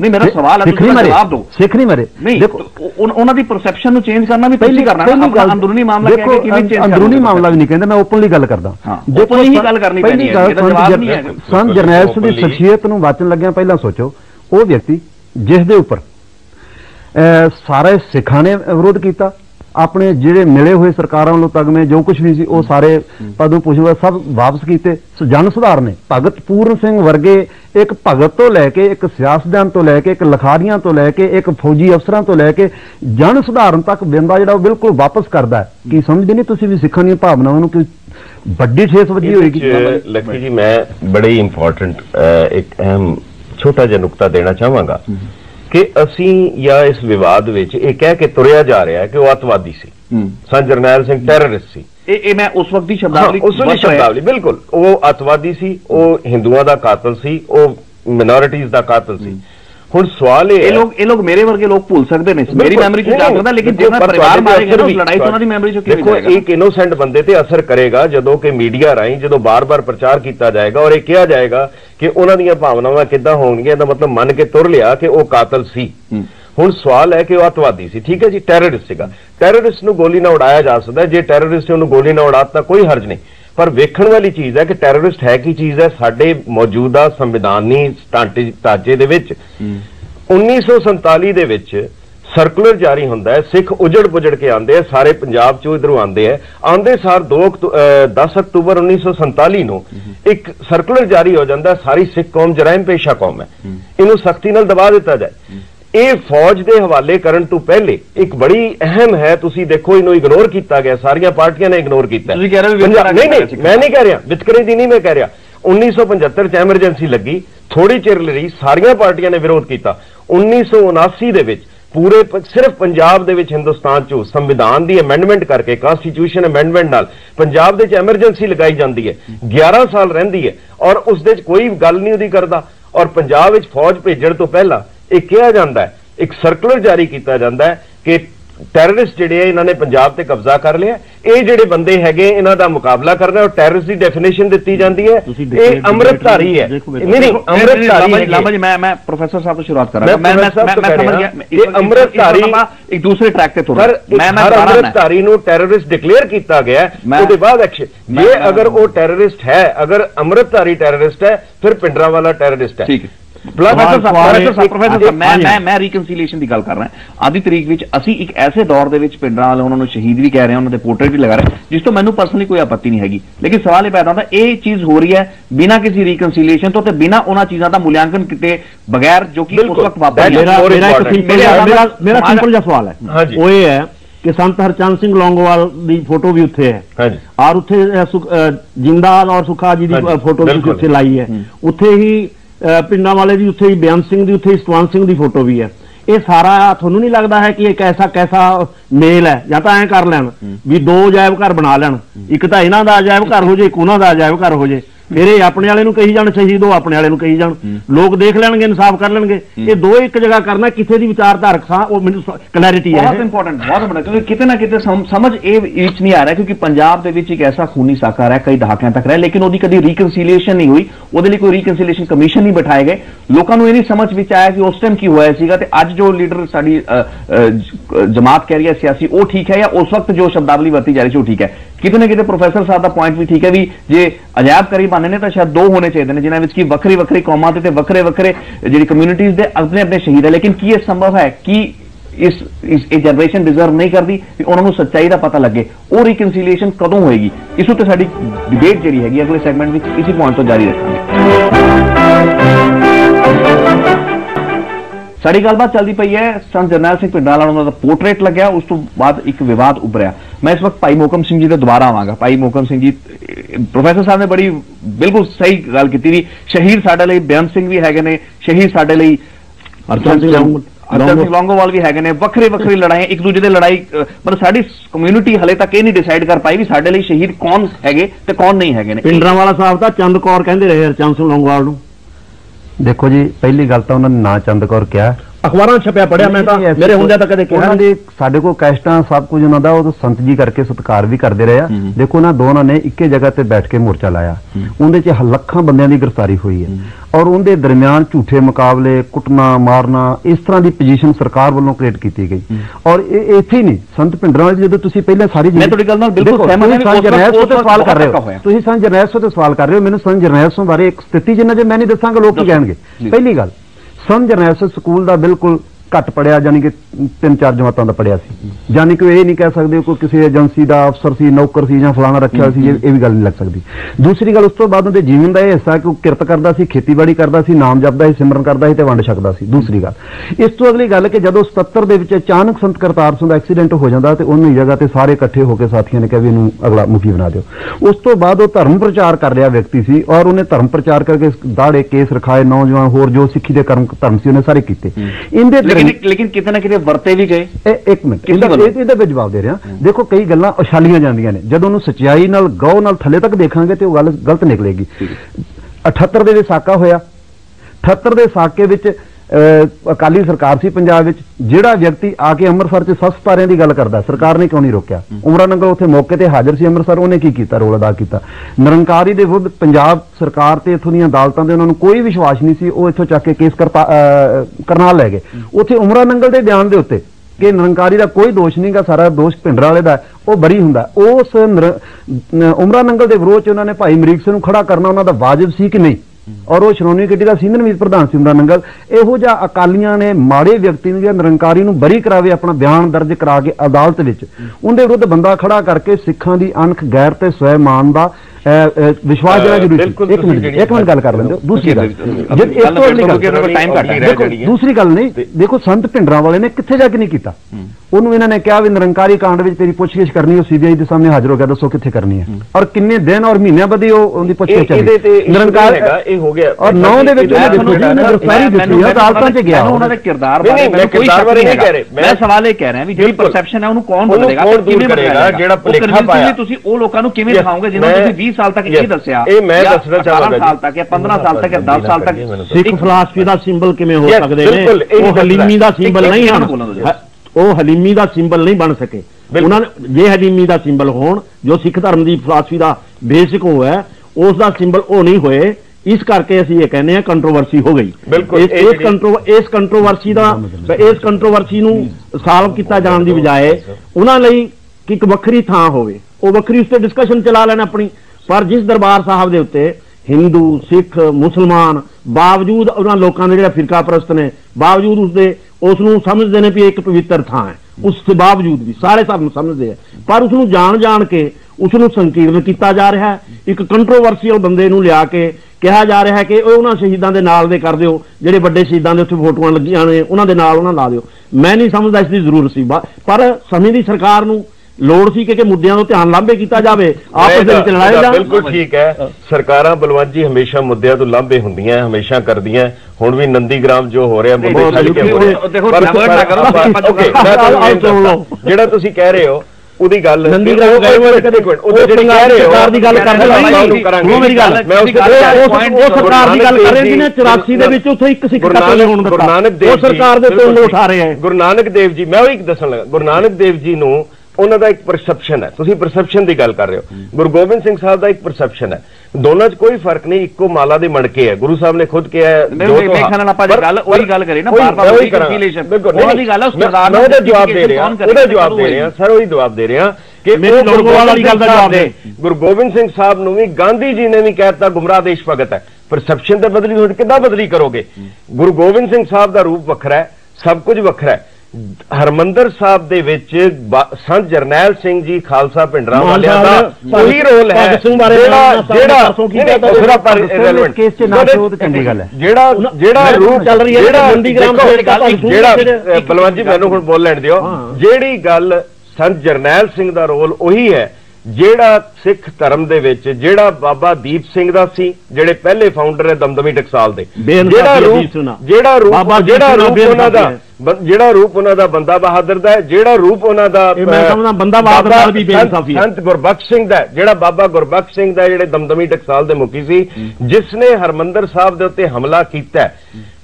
ਨਹੀਂ ਮੇਰਾ ਸਵਾਲ ਹੈ ਸਿੱਖ ਤੁਸੀਂ ਨਹੀਂ ਉਹਦਾ ਮਰੇ। ਜਵਾਬ ਦਿਓ। ਸਿੱਖ ਨਹੀਂ ਮਰੇ। ਦੇਖੋ ਉਹ- ਉਹ- ਉਹਨਾਂ ਦੀ ਪਰਸੈਪਸ਼ਨ ਨੂੰ ਚੇਂਜ ਕਰਨਾ ਵੀ ਤੁਸੀਂ ਕਰਨਾ ਪਹਿਲੀ ਆਪਣਾ ਅੰਦਰੂਨੀ ਮਾਮਲਾ ਕਹਿ ਕੇ ਕਿਵੇਂ ਚੇਂਜ ਅੰਦਰੂਨੀ ਮਾਮਲਾ ਵੀ ਨਹੀਂ ਕਹਿੰਦਾ ਮੈਂ ਓਪਨਲੀ ਗੱਲ ਕਰਦਾ। openly ਹੀ ਸੰ- ਗੱਲ ਕਰਨੀ ਪਹਿਲੀ ਪੈਣੀ ਹੈ, ਇਹਦਾ ਜਵਾਬ ਨਹੀਂ ਹੈ। ਸੰਤ ਜਰਨੈਲ ਸਿੰਘ ਦੀ ਸ਼ਖਸੀਅਤ ਨੂੰ ਵਾਚਣ ਲੱਗਿਆ ਪਹਿਲਾਂ ਸੋਚੋ ਉਹ ਵਿਅਕਤੀ ਜਿਸ ਦੇ ਉੱਪਰ ਅਹ, ਸਾਰੇ ਸਿੱਖਾਂ ਨੇ ਵਿਰੋਧ ਕੀਤਾ ਆਪਣੇ ਜਿਹੜੇ ਮਿਲੇ ਹੋਏ ਸਰਕਾਰਾਂ ਵੱਲੋਂ ਤਗਮੇ ਜੋ ਕੁਝ ਵੀ ਸੀ ਉਹ ਸਾਰੇ ਪਦੋਂ ਪੁੱਛਵਾ ਸਭ ਵਾਪਸ ਕੀਤੇ। ਸ- ਜਨ ਸੁਧਾਰ ਨੇ। ਭਗਤ ਪੂਰਨ ਸਿੰਘ ਵਰਗੇ ਇੱਕ ਭਗਤ ਤੋਂ ਲੈ ਕੇ ਇੱਕ ਸਿਆਸਤਦਾਨ ਤੋਂ ਲੈ ਕੇ ਇੱਕ ਲਖਾਰੀਆਂ ਤੋਂ ਲੈ ਕੇ ਇੱਕ ਫੌਜੀ ਅਫਸਰਾਂ ਤੋਂ ਲੈ ਕੇ ਜਨ ਸੁਧਾਰਨ ਤੱਕ ਬਿੰਦਾ ਜਿਹੜਾ ਉਹ ਬਿਲਕੁਲ ਵਾਪਸ ਕਰਦਾ ਹੈ। ਕੀ ਸਮਝਦੇ ਨਹੀਂ ਤੁਸੀਂ ਵੀ ਸਿੱਖਾਂ ਦੀਆਂ ਭਾਵਨਾਵਾਂ ਨੂੰ ਕਿ ਵੱਡੀ ਠੇਸ ਵੱਜੀ ਹੋਏਗੀ? ਲੱਕੀ ਜੀ ਮੈਂ ਬੜੇ ਇੰਪੋਰਟੈਂਟ ਇੱਕ ਅਹਿਮ ਛੋਟਾ ਜਿਹਾ ਨੁਕਤਾ ਦੇਣਾ ਚਾਹਾਂਗਾ। ਕਿ ਅਸੀਂ ਜਾਂ ਇਸ ਵਿਵਾਦ ਵਿੱਚ ਇਹ ਕਹਿ ਕੇ ਤੁਰਿਆ ਜਾ ਰਿਹਾ ਹੈ ਕਿ ਉਹ ਅਤਵਾਦੀ ਸੀ। ਸੰਤ ਜਰਨੈਲ ਸਿੰਘ ਟੈਰਰਿਸਟ ਸੀ। ਇਹ ਇਹ ਮੈਂ ਉਸ ਵਕਤ ਦੀ ਸ਼ਬਦਾਵਲੀ ਉਸ ਵਰਤ ਰਿਹਾ। ਸ਼ਬਦਾਵਲੀ ਬਿਲਕੁਲ। ਉਹ ਅਤਵਾਦੀ ਸੀ ਉਹ ਹਿੰਦੂਆਂ ਦਾ ਕਾਤਲ ਸੀ ਉਹ ਮਿਨੋਰਿਟੀਜ਼ ਦਾ ਕਾਤਲ ਸੀ। ਹੁਣ ਸਵਾਲ ਇਹ ਇਹ ਲੋਕ ਇਹ ਲੋਕ ਮੇਰੇ ਵਰਗੇ ਲੋਕ ਭੁੱਲ ਸਕਦੇ ਨੇ। ਮੇਰੀ। ਮੈਮਰੀ ਚ ਜਾ ਸਕਦਾ ਲੇਕਿਨ ਜਿਹਨਾਂ ਪਰ ਪਰਿਵਾਰ ਮਾਰੇ ਗਏ ਉਸ ਲੜਾਈ ਤੋਂ ਉਹਨਾਂ ਦੀ ਮੈਮਰੀ ਚੋਂ ਕਿਵੇਂ ਦੇਖੋ ਇੱਕ ਇਨੋਸੈਂਟ ਬੰਦੇ ਤੇ ਅਸਰ ਕਰੇਗਾ ਜਦੋਂ ਕਿ ਮੀਡੀਆ ਰਾਹੀਂ ਜਦੋਂ ਬਾਰ-ਬਾਰ ਪ੍ਰਚਾਰ ਕੀਤਾ ਜਾਏਗਾ ਔਰ ਇਹ ਕਿਹਾ ਜਾਏਗਾ ਕਿ ਉਹਨਾਂ ਦੀਆਂ ਭਾਵਨਾਵਾਂ ਕਿੱਦਾਂ ਹੋਣਗੀਆਂ ਇਹਦਾ ਮਤਲਬ ਮੰਨ ਕੇ ਤੁਰ ਲਿਆ ਕਿ ਉਹ ਕਾਤਲ ਸੀ। ਹੁਣ ਸਵਾਲ ਹੈ ਕਿ ਉਹ ਅਤਵਾਦੀ ਸੀ ਠੀਕ ਹੈ ਜੀ? ਟੈਰਰਿਸਟ ਸੀਗਾ। ਟੈਰਰਿਸਟ ਨੂੰ ਗੋਲੀ ਨਾਲ ਉਡਾਇਆ ਜਾ ਸਕਦਾ। ਜੇ ਟੈਰਰਿਸਟ ਉਹਨੂੰ ਗੋਲੀ ਨਾਲ ਉਡਾਤਾ ਕੋਈ ਹਰਜ ਨਹੀਂ। ਪਰ ਵੇਖਣ ਵਾਲੀ ਚੀਜ਼ ਹੈ ਕਿ ਟੈਰਰਿਸਟ ਹੈ ਕੀ ਚੀਜ਼ ਹੈ ਸਾਡੇ ਮੌਜੂਦਾ ਸੰਵਿਧਾਨੀ ਢਾਂਚੇ ਦੇ ਵਿੱਚ 1947 ਦੇ ਵਿੱਚ ਸਰਕੂਲਰ ਜਾਰੀ ਹੁੰਦਾ ਹੈ ਸਿੱਖ ਉਜੜ ਪੁਜੜ ਕੇ ਆਉਂਦੇ ਆ ਸਾਰੇ ਪੰਜਾਬ ਚੋਂ ਇਧਰੋਂ ਆਉਂਦੇ ਆ। ਆਉਂਦੇ ਸਾਰ 2 ਅਕਤੂ- ਅਹ 10 ਅਕਤੂਬਰ 1947 ਨੂੰ ਇੱਕ ਸਰਕੂਲਰ ਜਾਰੀ ਹੋ ਜਾਂਦਾ ਸਾਰੀ ਸਿੱਖ ਕੌਮ ਜਰਾਇਮ ਪੇਸ਼ਾ ਕੌਮ ਹੈ। ਇਹਨੂੰ ਸਖਤੀ ਨਾਲ ਦਬਾ ਦਿੱਤਾ ਜਾਏ। ਇਹ ਫੌਜ ਦੇ ਹਵਾਲੇ ਕਰਨ ਤੋਂ ਪਹਿਲੇ ਇੱਕ ਬੜੀ ਅਹਿਮ ਹੈ ਤੁਸੀਂ ਦੇਖੋ ਇਹਨੂੰ ਇਗਨੋਰ ਕੀਤਾ ਗਿਆ ਸਾਰੀਆਂ ਪਾਰਟੀਆਂ ਨੇ ਇਗਨੋਰ ਕੀਤਾ। ਤੁਸੀਂ ਕਹਿ ਰਹੇ ਹੋ ਨਹੀਂ ਨਹੀਂ ਮੈਂ ਨਹੀਂ ਕਹਿ ਰਿਹਾ ਵਿਤਕਰੇ ਦੀ ਨਹੀਂ ਮੈਂ ਕਹਿ ਰਿਹਾ। 1975 ਚ ਐਮਰਜੈਂਸੀ ਲੱਗੀ ਥੋੜੀ ਚਿਰ ਲਈ ਸਾਰੀਆਂ ਪਾਰਟੀਆਂ ਨੇ ਵਿਰੋਧ ਕੀਤਾ। 1979 ਦੇ ਵਿੱਚ ਪੂਰੇ ਸਿਰਫ ਪੰਜਾਬ ਦੇ ਵਿੱਚ ਹਿੰਦੁਸਤਾਨ ਚ ਸੰਵਿਧਾਨ ਦੀ ਅਮੈਂਡਮੈਂਟ ਕਰਕੇ ਕਨਸਟੀਟਿਊਸ਼ਨ ਅਮੈਂਡਮੈਂਟ ਨਾਲ ਪੰਜਾਬ ਦੇ ਵਿੱਚ ਐਮਰਜੈਂਸੀ ਲਗਾਈ ਜਾਂਦੀ ਹੈ। 11 ਸਾਲ ਰਹਿੰਦੀ ਹੈ ਔਰ ਉਸ ਦੇ ਵਿੱਚ ਕੋਈ ਗੱਲ ਨਹੀਂ ਉਹਦੀ ਕਰਦਾ। ਔਰ ਪੰਜਾਬ ਵਿੱਚ ਫੌਜ ਭੇਜਣ ਤੋਂ ਪਹਿਲਾਂ ਇਹ ਕਿਹਾ ਜਾਂਦਾ ਹੈ, ਇੱਕ ਸਰਕੂਲਰ ਜਾਰੀ ਕੀਤਾ ਜਾਂਦਾ ਹੈ ਕਿ ਟੈਰਰਿਸਟ ਜਿਹੜੇ ਆ ਇਹਨਾਂ ਨੇ ਪੰਜਾਬ ਤੇ ਕਬਜ਼ਾ ਕਰ ਲਿਆ। ਇਹ ਜਿਹੜੇ ਬੰਦੇ ਹੈਗੇ ਇਹਨਾਂ ਦਾ ਮੁਕਾਬਲਾ ਕਰਨਾ ਔਰ ਟੈਰਰਿਸਟ ਦੀ ਡੈਫੀਨੇਸ਼ਨ ਦਿੱਤੀ ਜਾਂਦੀ ਹੈ। ਇਹ ਅੰਮ੍ਰਿਤਧਾਰੀ ਹੈ। ਨਹੀਂ ਨਹੀਂ ਅੰਮ੍ਰਿਤਧਾਰੀ ਹੈਗੇ। ਲਾਂਬਾ ਜੀ ਮੈਂ ਮੈਂ ਪ੍ਰੋਫੈਸਰ ਸਾਹਿਬ ਤੋਂ ਸ਼ੁਰੂਆਤ ਕਰਾਂਗਾ। ਮੈਂ ਤੋਂ ਕਹਿ ਸਮਝ ਗਿਆ ਇਹ ਅੰਮ੍ਰਿਤਧਾਰੀ- ਇੱਕ ਦੂਸਰੇ ਟਰੈਕ ਤੇ ਤੁਰ। ਮੈਂ ਮੈਂ ਮੈਂ- ਅੰਮ੍ਰਿਤਧਾਰੀ ਨੂੰ ਟੈਰਰਿਸਟ ਡਿਕਲੇਅਰ ਕੀਤਾ ਗਿਆ ਹੈ, ਮੈਂ- ਉਹਦੇ ਬਾਅਦ ਐਕਸ਼ਨ ਮੈਂ- ਜੇ ਮੈਂ- ਅਗਰ ਉਹ ਟੈਰਰਿਸਟ ਹੈ ਅਗਰ ਅੰਮ੍ਰਿਤਧਾਰੀ ਟੈਰਰਿਸਟ ਹੈ ਫਿਰ ਪਿੰਡਰਾ ਵਾਲਾ ਟੈਰਰਿਸਟ ਹੈ। ਠੀਕ ਹੈ। ਪ੍ਰੋਫੈਸਰ ਸਾਹਿਬ ਪ੍ਰੋਫੈਸਰ ਸਾਹਿਬ ਪ੍ਰੋਫੈਸਰ ਸਾਹਿਬ ਮੈਂ। ਮੈਂ ਮੈਂ ਰੀਕਨਸੀਲੀਏਸ਼ਨ ਦੀ ਗੱਲ ਕਰ ਰਿਹਾ ਅੱਜ ਦੀ ਤਰੀਕ ਵਿੱਚ ਅਸੀਂ ਇੱਕ ਐਸੇ ਦੌਰ ਦੇ ਵਿੱਚ ਪਿੰਡਾਂ ਵਾਲੇ ਉਹਨਾਂ ਨੂੰ ਸ਼ਹੀਦ ਵੀ ਕਹਿ ਰਹੇ ਹਾਂ ਉਹਨਾਂ ਦੇ ਪੋਰਟਰੇਟ ਵੀ ਲਗਾ ਰਹੇ ਜਿਸ ਤੋਂ ਮੈਨੂੰ ਪਰਸਨਲੀ ਕੋਈ ਆਪੱਤੀ ਨਹੀਂ ਹੈਗੀ। ਲੇਕਿਨ ਸਵਾਲ ਇਹ ਪੈਦਾ ਹੁੰਦਾ ਇਹ ਚੀਜ਼ ਹੋ ਰਹੀ ਹੈ ਬਿਨਾਂ ਕਿਸੇ ਰੀਕਨਸੀਲੀਏਸ਼ਨ ਤੋਂ ਤੇ ਬਿਨਾਂ ਉਹਨਾਂ ਚੀਜ਼ਾਂ ਦਾ ਮੁਲਾਂਕਣ ਕੀਤੇ ਬਗੈਰ ਜੋ ਕਿ ਉਸ। ਵਕਤ ਵਾਪਰ ਮੇਰਾ ਮੇਰਾ ਮੇਰਾ ਸਿੰਪਲ ਜਿਹਾ ਸਵਾਲ ਹੈ। ਉਹ ਇਹ ਹੈ ਕਿ ਸੰਤ ਹਰਚੰਦ ਸਿੰਘ ਲੌਂਗੋਵਾਲ ਦੀ ਫੋਟੋ ਵੀ ਉੱਥੇ ਹੈ। ਹਾਂਜੀ। ਔਰ ਉੱਥੇ ਜਿੰਦਾਲ ਔਰ ਸੁਖਾ ਜੀ ਦੀ ਫੋਟੋ ਵੀ। ਉੱਥੇ ਲਾਈ ਹੈ। ਉੱਥੇ ਹੀ ਪਿੰਡਾਂ ਵਾਲੇ ਦੀ ਉੱਥੇ ਹੀ ਬਿਆਨ ਸਿੰਘ ਦੀ ਉੱਥੇ ਹੀ ਸਤਵੰਤ ਸਿੰਘ ਦੀ ਫੋਟੋ ਵੀ ਹੈ। ਇਹ ਸਾਰਾ ਤੁਹਾਨੂੰ ਨਹੀਂ ਲੱਗਦਾ ਹੈ ਕਿ ਇੱਕ ਐਸਾ ਕੈਸਾ ਮੇਲ ਹੈ? ਜਾਂ ਤਾਂ ਐਂ ਕਰ ਲੈਣ ਵੀ ਦੋ ਅਜਾਇਬ ਘਰ ਬਣਾ ਲੈਣ। ਇੱਕ ਤਾਂ ਇਹਨਾਂ ਦਾ ਅਜਾਇਬ ਘਰ ਹੋ ਜੇ ਇੱਕ ਉਹਨਾਂ ਦਾ ਅਜਾਇਬ ਘਰ ਹੋ ਜੇ। ਇਹ ਆਪਣੇ ਵਾਲੇ ਨੂੰ ਕਹੀ ਜਾਣ ਸ਼ਹੀਦ ਉਹ ਆਪਣੇ ਵਾਲੇ ਨੂੰ ਕਹੀ ਜਾਣ। ਲੋਕ ਦੇਖ ਲੈਣਗੇ ਇਨਸਾਫ ਕਰ ਲੈਣਗੇ। ਇਹ ਦੋ ਇੱਕ ਜਗ੍ਹਾ ਕਰਨਾ ਕਿਸੇ ਦੀ ਵਿਚਾਰਧਾਰਕ ਸਾਂ ਉਹ ਮੈਨੂੰ ਕਲੈਰਿਟੀ ਹੈ ਬਹੁਤ। ਇੰਪੋਰਟੈਂਟ ਬਹੁਤ ਬੜਾ ਕਿਉਂਕਿ ਕਿਤੇ ਨਾ ਕਿਤੇ ਸਮ- ਸਮਝ ਇਹ ਵਿੱਚ ਨਹੀਂ ਆ ਰਿਹਾ ਕਿਉਂਕਿ ਪੰਜਾਬ ਦੇ ਵਿੱਚ ਇੱਕ ਐਸਾ ਖੂਨੀ ਸਾਕਾ ਰਿਹਾ ਕਈ ਦਹਾਕਿਆਂ ਤੱਕ ਰਿਹਾ ਲੇਕਿਨ ਉਹਦੀ ਕਦੀ ਰੀਕਨਸੀਲੀਏਸ਼ਨ ਨਹੀਂ ਹੋਈ। ਉਹਦੇ ਲਈ ਕੋਈ ਰੀਕਨਸੀਲੀਏਸ਼ਨ ਕਮਿਸ਼ਨ ਨਹੀਂ ਬਿਠਾਏ ਗਏ। ਲੋਕਾਂ ਨੂੰ ਇਹ ਨਹੀਂ ਸਮਝ ਵਿੱਚ ਆਇਆ ਕਿ ਉਸ ਟਾਈਮ ਕੀ ਹੋਇਆ ਸੀਗਾ ਤੇ ਅੱਜ ਜੋ ਲੀਡਰ ਸਾਡੀ ਜਮਾਤ ਕਹਿ ਰਹੀ ਹੈ ਸਿਆਸੀ ਉਹ ਠੀਕ ਹੈ ਜਾਂ ਉਸ ਵਕਤ ਜੋ ਸ਼ਬਦਾਵਲੀ ਵਰਤੀ ਜਾ ਰਹੀ ਸੀ ਉਹ ਠੀਕ ਹੈ। ਕਿਤੇ ਨਾ ਕਿਤੇ ਪ੍ਰੋਫੈਸਰ ਸਾਹਿਬ ਦਾ ਪੁਆਇੰਟ ਵੀ ਠੀਕ ਹੈ ਵੀ ਜੇ ਅਜਾਇਬ ਕਰੀ ਬਾਨੇ ਨੇ ਤਾਂ ਸ਼ਾਇਦ ਦੋ ਹੋਣੇ ਚਾਹੀਦੇ ਨੇ, ਜਿਨ੍ਹਾਂ ਵਿੱਚ ਕੀ ਵੱਖਰੀ ਵੱਖਰੀ ਕੌਮਾਂ ਦੇ ਤੇ ਵੱਖਰੇ ਵੱਖਰੇ ਜਿਹੜੀ ਕਮਿਊਨਿਟੀਜ਼ ਦੇ ਆਪਣੇ ਆਪਣੇ ਸ਼ਹੀਦ ਹੈ। ਲੇਕਿਨ ਕੀ ਇਹ ਸੰਭਵ ਹੈ ਕਿ ਇਸ ਇਸ ਇਹ ਜਨਰੇਸ਼ਨ ਡਿਜ਼ਰਵ ਨਹੀਂ ਕਰਦੀ ਕਿ ਉਹਨਾਂ ਨੂੰ ਸੱਚਾਈ ਦਾ ਪਤਾ ਲੱਗੇ? ਉਹ ਰੀਕਨਸੀਲੀਏਸ਼ਨ ਕਦੋਂ ਹੋਏਗੀ? ਇਸ ਉੱਤੇ ਸਾਡੀ ਡਿਬੇਟ ਜਿਹੜੀ ਹੈਗੀ ਅਗਲੇ ਸੈਗਮੈਂਟ ਵਿੱਚ ਇਸੇ ਪੁਆਇੰਟ ਤੋਂ ਜਾਰੀ ਰੱਖਾਂਗੇ। ਸਾਡੀ ਗੱਲਬਾਤ ਚੱਲਦੀ ਪਈ ਹੈ ਸੰਤ ਜਰਨੈਲ ਸਿੰਘ ਪਿੰਡਾਲਾ ਉਹਨਾਂ ਦਾ ਪੋਰਟਰੇਟ ਲੱਗਿਆ ਉਸ ਤੋਂ ਬਾਅਦ ਇੱਕ ਵਿਵਾਦ ਉੱਭਰਿਆ। ਮੈਂ ਇਸ ਵਕਤ ਭਾਈ ਮੋਕਮ ਸਿੰਘ ਜੀ ਦੇ ਦੁਬਾਰਾ ਆਵਾਂਗਾ। ਭਾਈ ਮੋਕਮ ਸਿੰਘ ਜੀ ਪ੍ਰੋਫੈਸਰ ਸਾਹਿਬ ਨੇ ਬੜੀ ਬਿਲਕੁਲ ਸਹੀ ਗੱਲ ਕੀਤੀ ਵੀ ਸ਼ਹੀਦ ਸਾਡੇ ਲਈ ਬੇਅੰਤ ਸਿੰਘ ਵੀ ਹੈਗੇ ਨੇ ਸ਼ਹੀਦ ਸਾਡੇ ਲਈ ਹਰਚੰਦ ਸਿੰਘ ਹਰਚੰਦ ਸਿੰਘ ਲੌਂਗੋਵਾਲ ਵੀ ਹੈਗੇ ਨੇ ਵੱਖਰੇ ਵੱਖਰੇ ਲੜਾਈਆਂ ਇੱਕ ਦੂਜੇ ਦੇ ਲੜਾਈ ਮਤਲਬ ਸਾਡੀ ਕਮਿਊਨਿਟੀ ਹਲੇ ਤੱਕ ਇਹ ਨਹੀਂ ਡਿਸਾਈਡ ਕਰ ਪਾਈ ਵੀ ਸਾਡੇ ਲਈ ਸ਼ਹੀਦ ਕੌਣ ਹੈਗੇ ਤੇ ਕੌਣ ਨਹੀਂ ਹੈਗੇ ਨੇ। ਪਿੰਡਰਾਂ ਵਾਲਾ ਸਾਹਿਬ ਤਾਂ ਚੰਦ ਕੌਰ ਕਹਿੰਦੇ ਰਹੇ ਹਰਚੰਦ ਸਿੰਘ ਲੌਂਗੋਵਾਲ ਨੂੰ। ਦੇਖੋ ਜੀ ਪਹਿਲੀ ਗੱਲ ਤਾਂ ਉਹਨਾਂ ਨੇ ਨਾਂ ਚੰਦ ਕੌਰ ਕਿਹਾ। ਅਖਬਾਰਾਂ ਛਪਿਆ ਪੜਿਆ ਮੈਂ ਤਾਂ ਮੇਰੇ ਹੁੰਦਿਆਂ ਤਾਂ ਕਦੇ ਕਿਹਾ ਉਹਨਾਂ ਦੇ ਸਾਡੇ ਕੋਲ ਕੈਸਟਾਂ ਸਭ ਕੁਝ ਉਹਨਾਂ ਦਾ ਉਹ ਤਾਂ ਸੰਤ ਜੀ ਕਰਕੇ ਸਤਿਕਾਰ ਵੀ ਕਰਦੇ ਰਹੇ ਆ। ਦੇਖੋ ਉਹਨਾਂ ਦੋਨਾਂ ਨੇ ਇੱਕੇ ਜਗ੍ਹਾ ਤੇ ਬੈਠ ਕੇ ਮੋਰਚਾ ਲਾਇਆ। ਉਹਦੇ 'ਚ ਲੱਖਾਂ ਬੰਦਿਆਂ ਦੀ ਗ੍ਰਿਫਤਾਰੀ ਹੋਈ ਹੈ। ਔਰ ਉਹਦੇ ਦਰਮਿਆਨ ਝੂਠੇ ਮੁਕਾਬਲੇ ਕੁੱਟਣਾ ਮਾਰਨਾ ਇਸ ਤਰ੍ਹਾਂ ਦੀ ਪੋਜੀਸ਼ਨ ਸਰਕਾਰ ਵੱਲੋਂ ਕ੍ਰੀਏਟ ਕੀਤੀ ਗਈ। ਔਰ ਇਹ ਇੱਥੇ ਹੀ ਨਹੀਂ ਸੰਤ ਵਾਲੀ ਜਦੋਂ ਤੁਸੀਂ ਪਹਿਲਾਂ ਸਾਰੀ ਮੈਂ ਤੁਹਾਡੀ ਗੱਲ ਨਾਲ ਬਿਲਕੁਲ ਸਹਿਮਤ ਹਾਂ ਸੰਤ ਜਰਨੈਲ ਤੋਂ ਸਵਾਲ ਕਰ ਰਹੇ ਹੋ। ਤੁਸੀਂ ਸੰਤ ਜਰਨੈਲ ਤੋਂ ਸਵਾਲ ਕਰ ਰਹੇ ਹੋ। ਮੈਨੂੰ ਸੰਤ ਜਰਨੈਲ ਸਿੰਘ ਬਾਰੇ ਇੱਕ ਸਥਿਤੀ ਜਿੰਨਾ ਜੇ ਮੈਂ ਨਹੀਂ ਦੱਸਾਂਗਾ ਲੋਕ ਕੀ ਕਹਿਣਗੇ? ਪਹਿਲੀ ਗੱਲ ਸਮਝ ਰਹੇ ਸਿੰਘ ਸਕੂਲ ਦਾ ਬਿਲਕੁਲ ਘੱਟ ਪੜਿਆ ਯਾਨੀ ਕਿ ਤਿੰਨ ਚਾਰ ਜਮਾਤਾਂ ਦਾ ਪੜਿਆ ਸੀ। ਯਾਨੀ ਕਿ ਇਹ ਨਹੀਂ ਕਹਿ ਸਕਦੇ ਕੋਈ ਕਿਸੇ ਏਜੰਸੀ ਦਾ ਅਫਸਰ ਸੀ ਨੌਕਰ ਸੀ ਜਾਂ ਫਲਾਣਾ ਰੱਖਿਆ ਸੀ ਇਹ ਇਹ ਵੀ ਗੱਲ ਨਹੀਂ ਲੱਗ ਸਕਦੀ। ਦੂਸਰੀ ਗੱਲ ਉਸ ਤੋਂ ਬਾਅਦ ਉਹਦੇ ਜੀਵਨ ਦਾ ਇਹ ਹਿੱਸਾ ਕਿ ਉਹ ਕਿਰਤ ਕਰਦਾ ਸੀ ਖੇਤੀਬਾੜੀ ਕਰਦਾ ਸੀ ਨਾਮ ਜਪਦਾ ਸੀ ਸਿਮਰਨ ਕਰਦਾ ਸੀ ਤੇ ਵੰਡ ਛਕਦਾ ਸੀ। ਦੂਸਰੀ ਗੱਲ ਇਸ ਤੋਂ ਅਗਲੀ ਗੱਲ ਕਿ ਜਦੋਂ 77 ਦੇ ਵਿੱਚ ਅਚਾਨਕ ਸੰਤ ਕਰਤਾਰ ਸਿੰਘ ਦਾ ਐਕਸੀਡੈਂਟ ਹੋ ਜਾਂਦਾ ਤੇ ਉਹਨੂੰ ਜਗ੍ਹਾ ਤੇ ਸਾਰੇ ਇਕੱਠੇ ਹੋ ਕੇ ਸਾਥੀਆਂ ਨੇ ਕਿਹਾ ਵੀ ਇਹਨੂੰ ਅਗਲਾ ਮੁਖੀ ਬਣਾ ਦਿਓ। ਉਸ ਤੋਂ ਬਾਅਦ ਉਹ ਧਰਮ ਪ੍ਰਚਾਰ ਕਰ ਰਿਹਾ ਵਿਅਕਤੀ ਸੀ ਔਰ ਉਹਨੇ ਧਰਮ ਪ੍ਰਚਾਰ ਕਰਕੇ ਦਾੜੇ ਕੇਸ ਰਖਾਏ ਨੌਜਵਾਨ ਹੋਰ ਜੋ ਸਿੱਖੀ ਦੇ ਕਰਮ ਧਰਮ ਸੀ ਉਹਨੇ ਸਾਰੇ ਕੀਤੇ। ਇਹਦੇ ਲੇਕਿਨ ਕਿਤੇ ਨਾ ਕਿਤੇ ਵਰਤੇ ਵੀ ਗਏ। ਇਹ ਇੱਕ ਮਿੰਟ ਇਹਦਾ ਵਿੱਚ ਜਵਾਬ ਦੇ ਰਿਹਾ। ਦੇਖੋ ਕਈ ਗੱਲਾਂ ਉਛਾਲੀਆਂ ਜਾਂਦੀਆਂ ਨੇ। ਜਦੋਂ ਉਹਨੂੰ ਸਚਾਈ ਨਾਲ ਗੌ ਨਾਲ ਥੱਲੇ ਤੱਕ ਦੇਖਾਂਗੇ ਤੇ ਉਹ ਗੱਲ ਗਲਤ ਨਿਕਲੇਗੀ। 78 ਦੇ ਵਿੱਚ ਸਾਕਾ ਹੋਇਆ। 78 ਦੇ ਸਾਕੇ ਵਿੱਚ ਅਕਾਲੀ ਸਰਕਾਰ ਸੀ ਪੰਜਾਬ ਵਿੱਚ ਜਿਹੜਾ ਵਿਅਕਤੀ ਆ ਕੇ ਅੰਮ੍ਰਿਤਸਰ 'ਚ ਸਸਤਾਰਿਆਂ ਦੀ ਗੱਲ ਕਰਦਾ ਸਰਕਾਰ ਨੇ ਕਿਉਂ ਨਹੀਂ ਰੋਕਿਆ? ਉਮਰਾ ਨੰਗਲ ਉੱਥੇ ਮੌਕੇ ਤੇ ਹਾਜ਼ਰ ਸੀ ਅੰਮ੍ਰਿਤਸਰ ਉਹਨੇ ਕੀ ਕੀਤਾ ਰੋਲ ਅਦਾ ਕੀਤਾ? ਨਿਰੰਕਾਰੀ ਦੇ ਵਿਰੁੱਧ ਪੰਜਾਬ ਸਰਕਾਰ ਤੇ ਇਥੋਂ ਦੀਆਂ ਅਦਾਲਤਾਂ ਦੇ ਉਹਨਾਂ ਨੂੰ ਕੋਈ ਵਿਸ਼ਵਾਸ ਨਹੀਂ ਸੀ ਉਹ ਇੱਥੋਂ ਚੱਕ ਕੇ ਕੇਸ ਕਰਨਾਲ ਲੈ ਗਏ। ਉੱਥੇ ਉਮਰਾ ਨੰਗਲ ਦੇ ਬਿਆਨ ਦੇ ਉੱਤੇ ਕਿ ਨਿਰੰਕਾਰੀ ਦਾ ਕੋਈ ਦੋਸ਼ ਨਹੀਂਗਾ ਸਾਰਾ ਦੋਸ਼ ਭਿੰਡਰਾਂ ਵਾਲੇ ਦਾ ਉਹ ਬਰੀ ਹੁੰਦਾ। ਉਸ ਉਮਰਾ ਨੰਗਲ ਦੇ ਵਿਰੋਧ ਚ ਉਹਨਾਂ ਨੇ ਭਾਈ ਅਮਰੀਕ ਸਿੰਘ ਨੂੰ ਖੜਾ ਕਰਨਾ ਉਹਨਾਂ ਦਾ ਵਾਜਬ ਸੀ ਕਿ ਨਹੀਂ? ਔਰ ਉਹ ਸ਼੍ਰੋਮਣੀ ਕਮੇਟੀ ਦਾ ਸੀਨੀਅਰ ਮੀਤ ਪ੍ਰਧਾਨ ਸੀ ਉਮਰਾ ਨੰਗਲ। ਇਹੋ ਜਿਹਾ ਅਕਾਲੀਆਂ ਨੇ ਮਾੜੇ ਵਿਅਕਤੀ ਨੂੰ ਜਾਂ ਨਿਰੰਕਾਰੀ ਨੂੰ ਬਰੀ ਕਰਾਵੇ ਆਪਣਾ ਬਿਆਨ ਦਰਜ ਕਰਾ ਕੇ ਅਦਾਲਤ ਵਿੱਚ, ਉਹਦੇ ਵਿਰੁੱਧ ਬੰਦਾ ਖੜਾ ਕਰਕੇ ਸਿੱਖਾਂ ਦੀ ਅਣਖ, ਗੈਰ ਤੇ ਸਵੈਮਾਨ ਦਾ ਵਿਸ਼ਵਾਸ ਜਿਹੜਾ ਜ਼ਰੂਰੀ ਸੀ ਇੱਕ ਮਿੰਟ ਇੱਕ ਮਿੰਟ ਗੱਲ ਕਰ ਲੈਂਦੇ ਹੋ ਦੂਸਰੀ ਗੱਲ ਬਿਲਕੁਲ, ਜੇ ਇਸ ਤੋਂ ਅਗਲੀ ਗੱਲ time ਘੱਟ। ਦੇਖੋ, ਦੂਸਰੀ ਗੱਲ ਨਹੀਂ ਦੇਖੋ ਸੰਤ ਭਿੰਡਰਾਂ ਵਾਲੇ ਨੇ ਕਿੱਥੇ ਜਾ ਕੇ ਨਹੀਂ ਕੀਤਾ ਉਹਨੂੰ ਇਹਨਾਂ ਨੇ ਕਿਹਾ ਵੀ ਨਿਰੰਕਾਰੀ ਕਾਂਡ ਵਿੱਚ ਤੇਰੀ ਪੁੱਛਗਿੱਛ ਕਰਨੀ ਉਹ ਸੀਬੀਆਈ ਦੇ ਸਾਹਮਣੇ ਹਾਜ਼ਰ ਹੋ ਗਿਆ ਦੱਸੋ ਕਿੱਥੇ ਕਰਨੀ ਹੈ ਔਰ ਕਿੰਨੇ ਦਿਨ ਔਰ ਮਹੀਨਿਆਂ ਬਾਅਦ ਹੀ ਉਹ ਉਹਦੀ ਪੁੱਛਗਿੱਛ ਚੱਲੀ ਨਿਰੰਕਾਰ ਹੈਗਾ, ਇਹ ਹੋ ਗਿਆ। ਔਰ ਨੌ ਦੇ ਵਿੱਚ ਉਹਨੇ ਦੇਖੋ ਜੀ ਉਹਨੇ ਤੁਹਾਨੂੰ ਗ੍ਰਿਫਤਾਰੀ ਦਿੱਤੀ ਹੈ ਅਦਾਲਤਾਂ 'ਚ ਗਿਆ ਮੈਨੂੰ ਉਹਨਾਂ ਦੇ ਕਿਰਦਾਰ ਬਾਰੇ ਮੈਂ ਕੋਈ ਸ਼ੱਕ ਨਹੀਂ ਕਹਿ ਰਿਹਾ। ਮੈਂ ਸਵਾਲ ਇਹ ਕਹਿ ਰਿਹਾ ਵੀ ਜਿਹੜੀ। ਪਰਸੈਪਸ਼ਨ ਹੈ ਉਹਨੂੰ ਕੌਣ ਬਦਲੇਗਾ ਕਿਵੇਂ? ਬਦਲੇਗਾ ਜਿਹੜਾ ਸਿੰਘ ਪਾਇਆ। ਤੁਸੀਂ ਉਹ ਲੋਕਾਂ ਨੂੰ ਕਿਵੇਂ ਦਿਖਾਓਗੇ ਜਿਨ੍ਹਾਂ ਨੂੰ ਤੁਸੀਂ 20 ਸਾਲ ਤੱਕ ਇਹ ਦੱਸਿਆ। ਇਹ ਮੈਂ ਦੱਸਣਾ 18 ਚਾਹਾਂਗਾ ਸਾਲ ਜੀ। ਤੱਕ ਜਾਂ 15 ਸਾਲ ਤੱਕ ਜਾਂ 10 ਸਾਲ ਤੱਕ। ਸਿੱਖ ਫਲਸਫੀ ਦਾ ਸਿੰਬਲ ਕਿਵੇਂ ਹੋ ਸਕਦੇ ਨੇ? ਉਹ। ਹਲੀਮੀ ਦਾ ਸਿੰਬਲ ਨਹੀਂ ਹਨ। ਉਹ ਹਲੀਮੀ ਦਾ ਸਿੰਬਲ ਨਹੀਂ ਬਣ ਸਕੇ। ਉਹਨਾਂ ਨੇ ਜੇ ਹਲੀਮੀ ਦਾ ਸਿੰਬਲ ਹੋਣ ਜੋ ਸਿੱਖ ਧਰਮ ਦੀ ਫਲਸਫੀ ਦਾ ਬੇਸਿਕ ਉਹ ਹੈ ਉਸ ਦਾ ਸਿੰਬਲ ਉਹ ਨਹੀਂ ਹੋਏ। ਇਸ ਕਰਕੇ ਅਸੀਂ ਇਹ ਕਹਿੰਦੇ ਆ ਕੰਟਰੋਵਰਸੀ ਹੋ ਗਈ। ਇਸ ਇਸ ਇਸ ਕੰਟਰੋਵਰਸੀ ਦਾ ਇਸ ਕੰਟਰੋਵਰਸੀ ਨੂੰ ਸਾਲਵ ਕੀਤਾ ਜਾਣ ਦੀ ਬਜਾਏ ਉਹਨਾਂ ਲਈ ਕਿ ਇੱਕ ਵੱਖਰੀ ਥਾਂ ਹੋਵੇ। ਉਹ ਵੱਖਰੀ ਉਸ ਤੇ ਡਿਸਕਸ਼ਨ ਚਲਾ ਲੈਣ ਆਪਣੀ। ਪਰ ਜਿਸ ਦਰਬਾਰ ਸਾਹਿਬ ਦੇ ਉੱਤੇ ਹਿੰਦੂ, ਸਿੱਖ, ਮੁਸਲਮਾਨ ਬਾਵਜੂਦ ਉਹਨਾਂ ਲੋਕਾਂ ਦੇ ਜਿਹੜਾ ਫਿਰਕਾ ਪ੍ਰਸਤ ਨੇ, ਬਾਵਜੂਦ ਉਸਦੇ ਉਸ ਨੂੰ ਸਮਝਦੇ ਨੇ ਵੀ ਇਹ ਇੱਕ ਪਵਿੱਤਰ ਥਾਂ ਹੈ। ਉਸ ਦੇ ਬਾਵਜੂਦ ਵੀ ਸਾਰੇ ਸਭ ਨੂੰ ਸਮਝਦੇ ਆ। ਪਰ ਉਸ ਨੂੰ ਜਾਣ ਜਾਣ ਕੇ ਉਸ ਨੂੰ ਸੰਕੀਰਣ ਕੀਤਾ ਜਾ ਰਿਹਾ ਹੈ। ਇੱਕ ਕੰਟਰੋਵਰਸੀਅਲ ਬੰਦੇ ਨੂੰ ਲਿਆ ਕੇ ਕਿਹਾ ਜਾ ਰਿਹਾ ਹੈ ਕਿ ਉਹ ਉਹਨਾਂ ਸ਼ਹੀਦਾਂ ਦੇ ਨਾਲ ਦੇ ਕਰ ਦਿਓ, ਜਿਹੜੇ ਵੱਡੇ ਸ਼ਹੀਦਾਂ ਦੇ ਉੱਥੇ ਫੋਟੋਆਂ ਲੱਗੀਆਂ ਨੇ, ਉਹਨਾਂ ਦੇ ਨਾਲ ਉਹਨਾਂ ਲਾ ਦਿਓ। ਮੈਂ ਨਹੀਂ ਸਮਝਦਾ ਇਸ ਦੀ ਜ਼ਰੂਰਤ ਸੀ। ਪਰ ਸਮੇਂ ਦੀ ਸਰਕਾਰ ਨੂੰ ਲੋੜ ਸੀ ਕਿ ਕਿ ਮੁੱਦਿਆਂ ਤੋਂ ਧਿਆਨ ਲਾਂਭੇ ਕੀਤਾ ਜਾਵੇ ਆਪਸ ਦੇ ਵਿੱਚ ਇਹਦਾ ਜਾਣ ਬਿਲਕੁਲ ਠੀਕ ਹੈ। ਸਰਕਾਰਾਂ ਬਲਵੰਜੀ ਹਮੇਸ਼ਾ ਮੁੱਦਿਆਂ ਤੋਂ ਲਾਂਭੇ ਹੁੰਦੀਆਂ ਹਮੇਸ਼ਾ ਕਰਦੀਆਂ। ਹੁਣ ਵੀ ਨੰਦੀਗ੍ਰਾਮ ਜੋ ਹੋ ਰਿਹਾ ਮੁੱਦੇ ਛੱਡ ਕੇ ਹੋ ਰਿਹਾ। ਦੇਖੋ, ਨਾ ਕਰੋ, ਜੋ ਕਰ-। ਜਿਹੜਾ ਤੁਸੀਂ ਕਹਿ ਰਹੇ ਹੋ ਉਹਦੀ ਗੱਲ ਨੰਦੀਗ੍ਰਾਮ ਗਏ ਹੋਏ ਕਦੇ ਕੋਈ ਉਹ ਜਿਹੜੀ ਕਹਿ ਰਹੇ ਹੋ ਸਰਕਾਰ ਦੀ ਗੱਲ ਕਰਦੇ ਮੈਂ ਨਹੀਂ, ਉਹਨੂੰ ਕਰਾਂਗੇ। ਸੁਣੋ ਮੇਰੀ ਗੱਲ। ਮੈਂ ਉਸ ਉਹ- ਸਰਕਾਰ ਦੀ ਗੱਲ ਕਰ ਰਹੇ ਸੀ ਨਾ 84 ਦੇ ਵਿੱਚ ਉੱਥੇ ਇੱਕ ਸਿੱਖ ਕਤਲ ਹੋਣ ਦਿੱਤਾ। ਉਹ ਜੀ ਸਰਕਾਰ ਦੇ ਤੋਂ ਉਠਾ ਰਹੇ ਹੈ। ਗੁਰੂ ਨਾਨਕ ਦੇਵ ਜੀ ਮੈਂ ਉਹ ਇੱਕ ਦੱਸਣ ਲੱਗਾ ਗੁਰੂ ਨਾਨਕ ਦੇਵ ਜੀ ਨੂੰ ਉਹਨਾਂ ਦਾ ਇੱਕ ਪਰਸੈਪਸ਼ਨ ਹੈ। ਤੁਸੀਂ ਪਰਸੈਪਸ਼ਨ ਦੀ ਗੱਲ ਕਰ ਰਹੇ ਹੋ। ਗੁਰੂ ਗੋਬਿੰਦ ਸਿੰਘ ਸਾਹਿਬ ਦਾ ਇੱਕ ਪਰਸੈਪਸ਼ਨ ਹੈ। ਦੋਨਾਂ 'ਚ ਕੋਈ ਫ਼ਰਕ ਨਹੀਂ ਇੱਕੋ ਮਾਲਾ ਦੇ ਮਣਕੇ ਹੈ। ਗੁਰੂ ਸਾਹਿਬ ਨੇ ਖੁਦ ਕਿਹਾ ਜੋ ਤੋਂ ਖਿਆਲ ਨਾਲ ਆਪਾਂ ਜੇ ਗੱਲ- ਉਹੀ ਗੱਲ ਕਰੀਏ ਨਾ, ਬਾਰ-ਬਾਰ ਉਹੀ। ਬਿਲਕੁਲ, ਉਹਦੀ ਗੱਲ ਹੈ, ਸਰਦਾਰ ਮੈਂ ਉਹਦਾ ਜਵਾਬ ਦੇ ਰਿਹਾ। ਉਹਦਾ ਜਵਾਬ ਦੇ ਰਿਹਾ। ਸਰ ਉਹੀ ਜਵਾਬ ਦੇ ਰਿਹਾ ਕਿ ਮੇਰੀ ਲੋਂਗੋਵਾਲ ਵਾਲੀ ਗੱਲ ਦਾ ਜਵਾਬ ਦੇ। ਗੁਰੂ ਗੋਬਿੰਦ ਸਿੰਘ ਸਾਹਿਬ ਨੂੰ ਵੀ ਗਾਂਧੀ ਜੀ ਨੇ ਵੀ ਕਹਿਤਾ ਗੁੰਮਰਾਹ ਦੇਸ਼ ਭਗਤ ਹੈ। ਪਰਸੈਪਸ਼ਨ ਤੇ ਬਦਲੀ ਹੋਣੀ ਕਿੱਦਾਂ ਬਦਲੀ ਕਰੋਗੇ? ਗੁਰੂ ਗੋਬਿੰਦ ਸਿੰਘ ਸਾਹਿਬ ਦਾ ਰੂਪ ਵੱਖਰਾ ਹੈ ਸਭ ਕੁਝ ਵੱਖਰਾ ਹੈ। ਹਰਮੰਦਰ ਸਾਹਿਬ ਦੇ ਵਿੱਚ ਸੰਤ ਜਰਨੈਲ ਸਿੰਘ ਜੀ ਖਾਲਸਾ ਪਿੰਡਰਾਂ ਵਾਲਿਆਂ ਦਾ ਉਹੀ ਰੋਲ ਹੈ ਜਿਹੜਾ ਜਿਹੜਾ ਤਾਂ ਦੂਸਰਾ ਪਰ irrelevant। ਕੇਸ 'ਚ ਨਾ ਤੇ ਚੰਗੀ ਗੱਲ ਹੈ। ਜਿਹੜਾ ਜਿਹੜਾ ਰੂਪ ਚੱਲ ਰਹੀ ਹੈ ਜਿਹੜਾ ਨੰਦੀਗ੍ਰਾਮ ਸਿੰਘ ਜਿਹੜਾ ਜਿਹੜੇ- ਬਲਵੰਤ ਜੀ ਮੈਨੂੰ ਹੁਣ ਬੋਲ ਲੈਣ ਦਿਓ। ਜਿਹੜੀ ਗੱਲ ਸੰਤ ਜਰਨੈਲ ਸਿੰਘ ਦਾ ਰੋਲ ਉਹੀ ਹੈ ਜਿਹੜਾ ਸਿੱਖ ਧਰਮ ਦੇ ਵਿੱਚ ਜਿਹੜਾ ਬਾਬਾ ਦੀਪ ਸਿੰਘ ਦਾ ਸੀ ਜਿਹੜੇ ਪਹਿਲੇ ਫਾਊਂਡਰ ਹੈ ਦਮਦਮੀ ਟਕਸਾਲ ਦੇ ਜਿਹੜਾ ਰੂਪ। ਜਿਹੜਾ ਰੂਪ ਜਿਹੜਾ ਰੂਪ ਉਹਨਾਂ ਦਾ ਜਿਹੜਾ ਰੂਪ ਉਹਨਾਂ ਦਾ ਬੰਦਾ ਬਹਾਦਰ ਦਾ ਹੈ ਜਿਹੜਾ ਰੂਪ ਉਹਨਾਂ ਦਾ ਮੈਂ ਸਮਝਦਾ ਬੰਦਾ ਬਹਾਦਰ ਨਾਲ ਵੀ ਬੇਇਨਸਾਫੀ ਹੈ। ਸੰਤ ਗੁਰਬਖਸ਼ ਸਿੰਘ ਦਾ ਜਿਹੜਾ ਬਾਬਾ ਗੁਰਬਖਸ਼ ਸਿੰਘ ਦਾ ਜਿਹੜੇ ਦਮਦਮੀ ਟਕਸਾਲ ਦੇ ਮੁਖੀ ਸੀ ਜਿਸ ਨੇ ਹਰਮੰਦਰ ਸਾਹਿਬ ਦੇ ਉੱਤੇ ਹਮਲਾ ਕੀਤਾ।